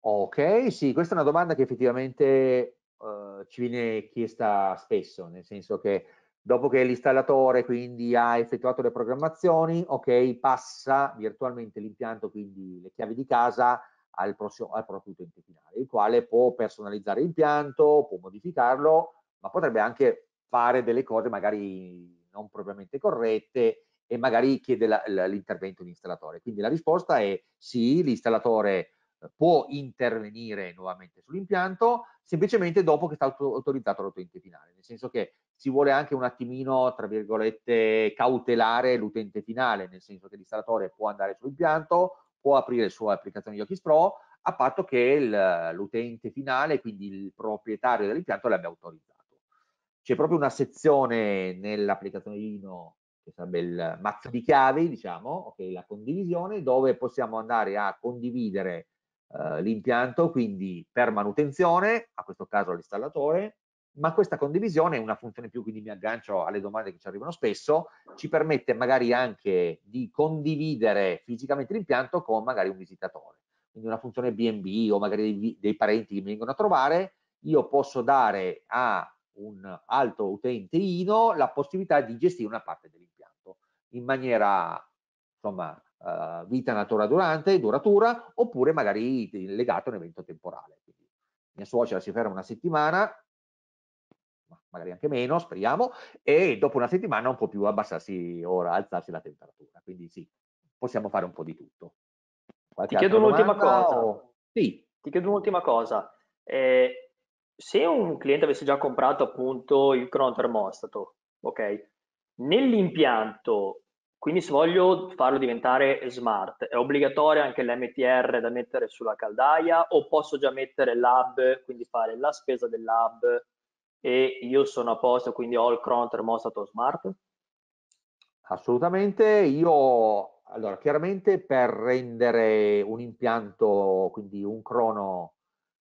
Ok, sì, questa è una domanda che effettivamente uh, ci viene chiesta spesso, nel senso che dopo che l'installatore quindi ha effettuato le programmazioni, ok, passa virtualmente l'impianto, quindi le chiavi di casa al, prossimo, al proprio utente finale, il quale può personalizzare l'impianto, può modificarlo, ma potrebbe anche fare delle cose magari non propriamente corrette e magari chiede l'intervento di installatore. Quindi la risposta è sì, l'installatore eh, può intervenire nuovamente sull'impianto semplicemente dopo che è stato autorizzato l'utente finale, nel senso che si vuole anche un attimino, tra virgolette, cautelare l'utente finale, nel senso che l'installatore può andare sull'impianto, può aprire le sue applicazioni Yokis Pro, a patto che l'utente finale, quindi il proprietario dell'impianto, l'abbia autorizzato. C'è proprio una sezione nell'applicazione Ino che sarebbe il mazzo di chiavi, diciamo, okay, la condivisione, dove possiamo andare a condividere eh, l'impianto, quindi per manutenzione, a questo caso all'installatore, ma questa condivisione è una funzione più, quindi mi aggancio alle domande che ci arrivano spesso, ci permette magari anche di condividere fisicamente l'impianto con magari un visitatore. Quindi una funzione BNB o magari dei, dei parenti che mi vengono a trovare, io posso dare a un altro utente INO la possibilità di gestire una parte dell'impianto in maniera insomma, uh, vita natura durante, duratura, oppure magari legato a un evento temporale. Quindi mia suocera si ferma una settimana, magari anche meno, speriamo, e dopo una settimana un po' più abbassarsi o alzarsi la temperatura. Quindi sì, possiamo fare un po' di tutto. Qualche Ti chiedo un'ultima cosa. O... Sì. Ti chiedo un'ultima cosa. Eh, se un cliente avesse già comprato appunto il cronotermostato, ok? Nell'impianto, quindi se voglio farlo diventare smart, è obbligatorio anche l'MTR da mettere sulla caldaia o posso già mettere l'hub, quindi fare la spesa dell'hub e io sono a posto, quindi ho il Cron termostato smart? Assolutamente, io allora chiaramente per rendere un impianto, quindi un crono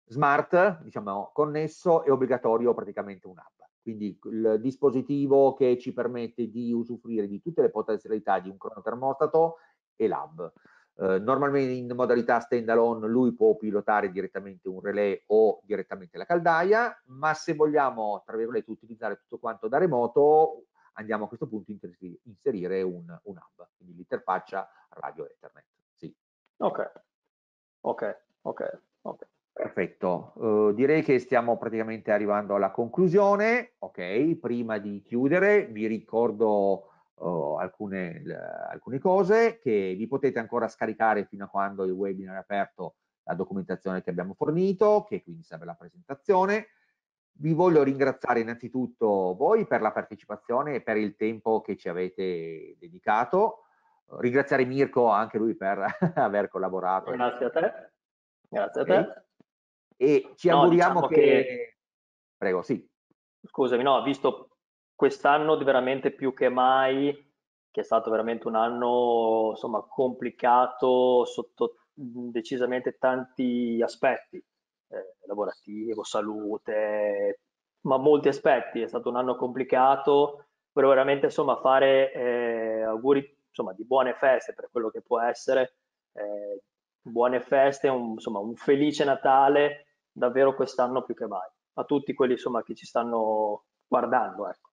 smart, diciamo connesso, è obbligatorio praticamente un hub. Quindi il dispositivo che ci permette di usufruire di tutte le potenzialità di un crono termostato è l'hub. Eh, normalmente in modalità standalone lui può pilotare direttamente un relay o direttamente la caldaia, ma se vogliamo, tra virgolette, utilizzare tutto quanto da remoto, andiamo a questo punto a inserire un, un hub, quindi l'interfaccia radio Ethernet. Sì. Ok, ok, ok, ok. Perfetto, uh, direi che stiamo praticamente arrivando alla conclusione, ok? Prima di chiudere vi ricordo uh, alcune, alcune cose che vi potete ancora scaricare fino a quando il webinar è aperto la documentazione che abbiamo fornito, che quindi serve la presentazione. Vi voglio ringraziare innanzitutto voi per la partecipazione e per il tempo che ci avete dedicato. Ringraziare Mirko anche lui per aver collaborato. Grazie a te. Grazie okay. a te. E ci no, auguriamo diciamo che... che... Prego, sì. Scusami, no, visto quest'anno veramente più che mai, che è stato veramente un anno insomma, complicato sotto decisamente tanti aspetti, eh, lavorativo, salute, ma molti aspetti, è stato un anno complicato, però veramente insomma fare eh, auguri insomma, di buone feste per quello che può essere, eh, buone feste, un, insomma un felice Natale davvero quest'anno più che mai, a tutti quelli insomma che ci stanno guardando. Ecco.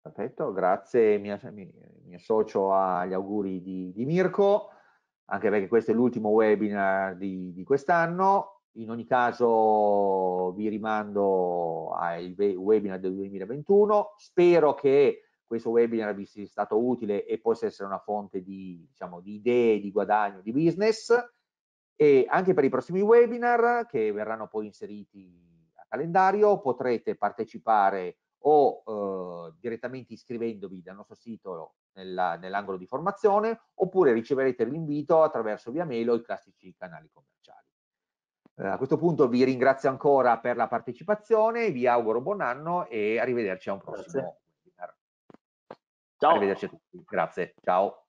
Perfetto, grazie, mi, mi, associo agli auguri di, di, Mirko, anche perché questo è l'ultimo webinar di, di quest'anno. In ogni caso vi rimando al webinar del 2021. Spero che questo webinar vi sia stato utile e possa essere una fonte di, diciamo, di idee, di guadagno, di business. E anche per i prossimi webinar che verranno poi inseriti a calendario potrete partecipare o eh, direttamente iscrivendovi dal nostro sito nella, nell'angolo di formazione oppure riceverete l'invito attraverso via mail o i classici canali commerciali. Eh, a questo punto vi ringrazio ancora per la partecipazione, vi auguro buon anno e arrivederci a un prossimo webinar. Ciao. Arrivederci a tutti, grazie, ciao.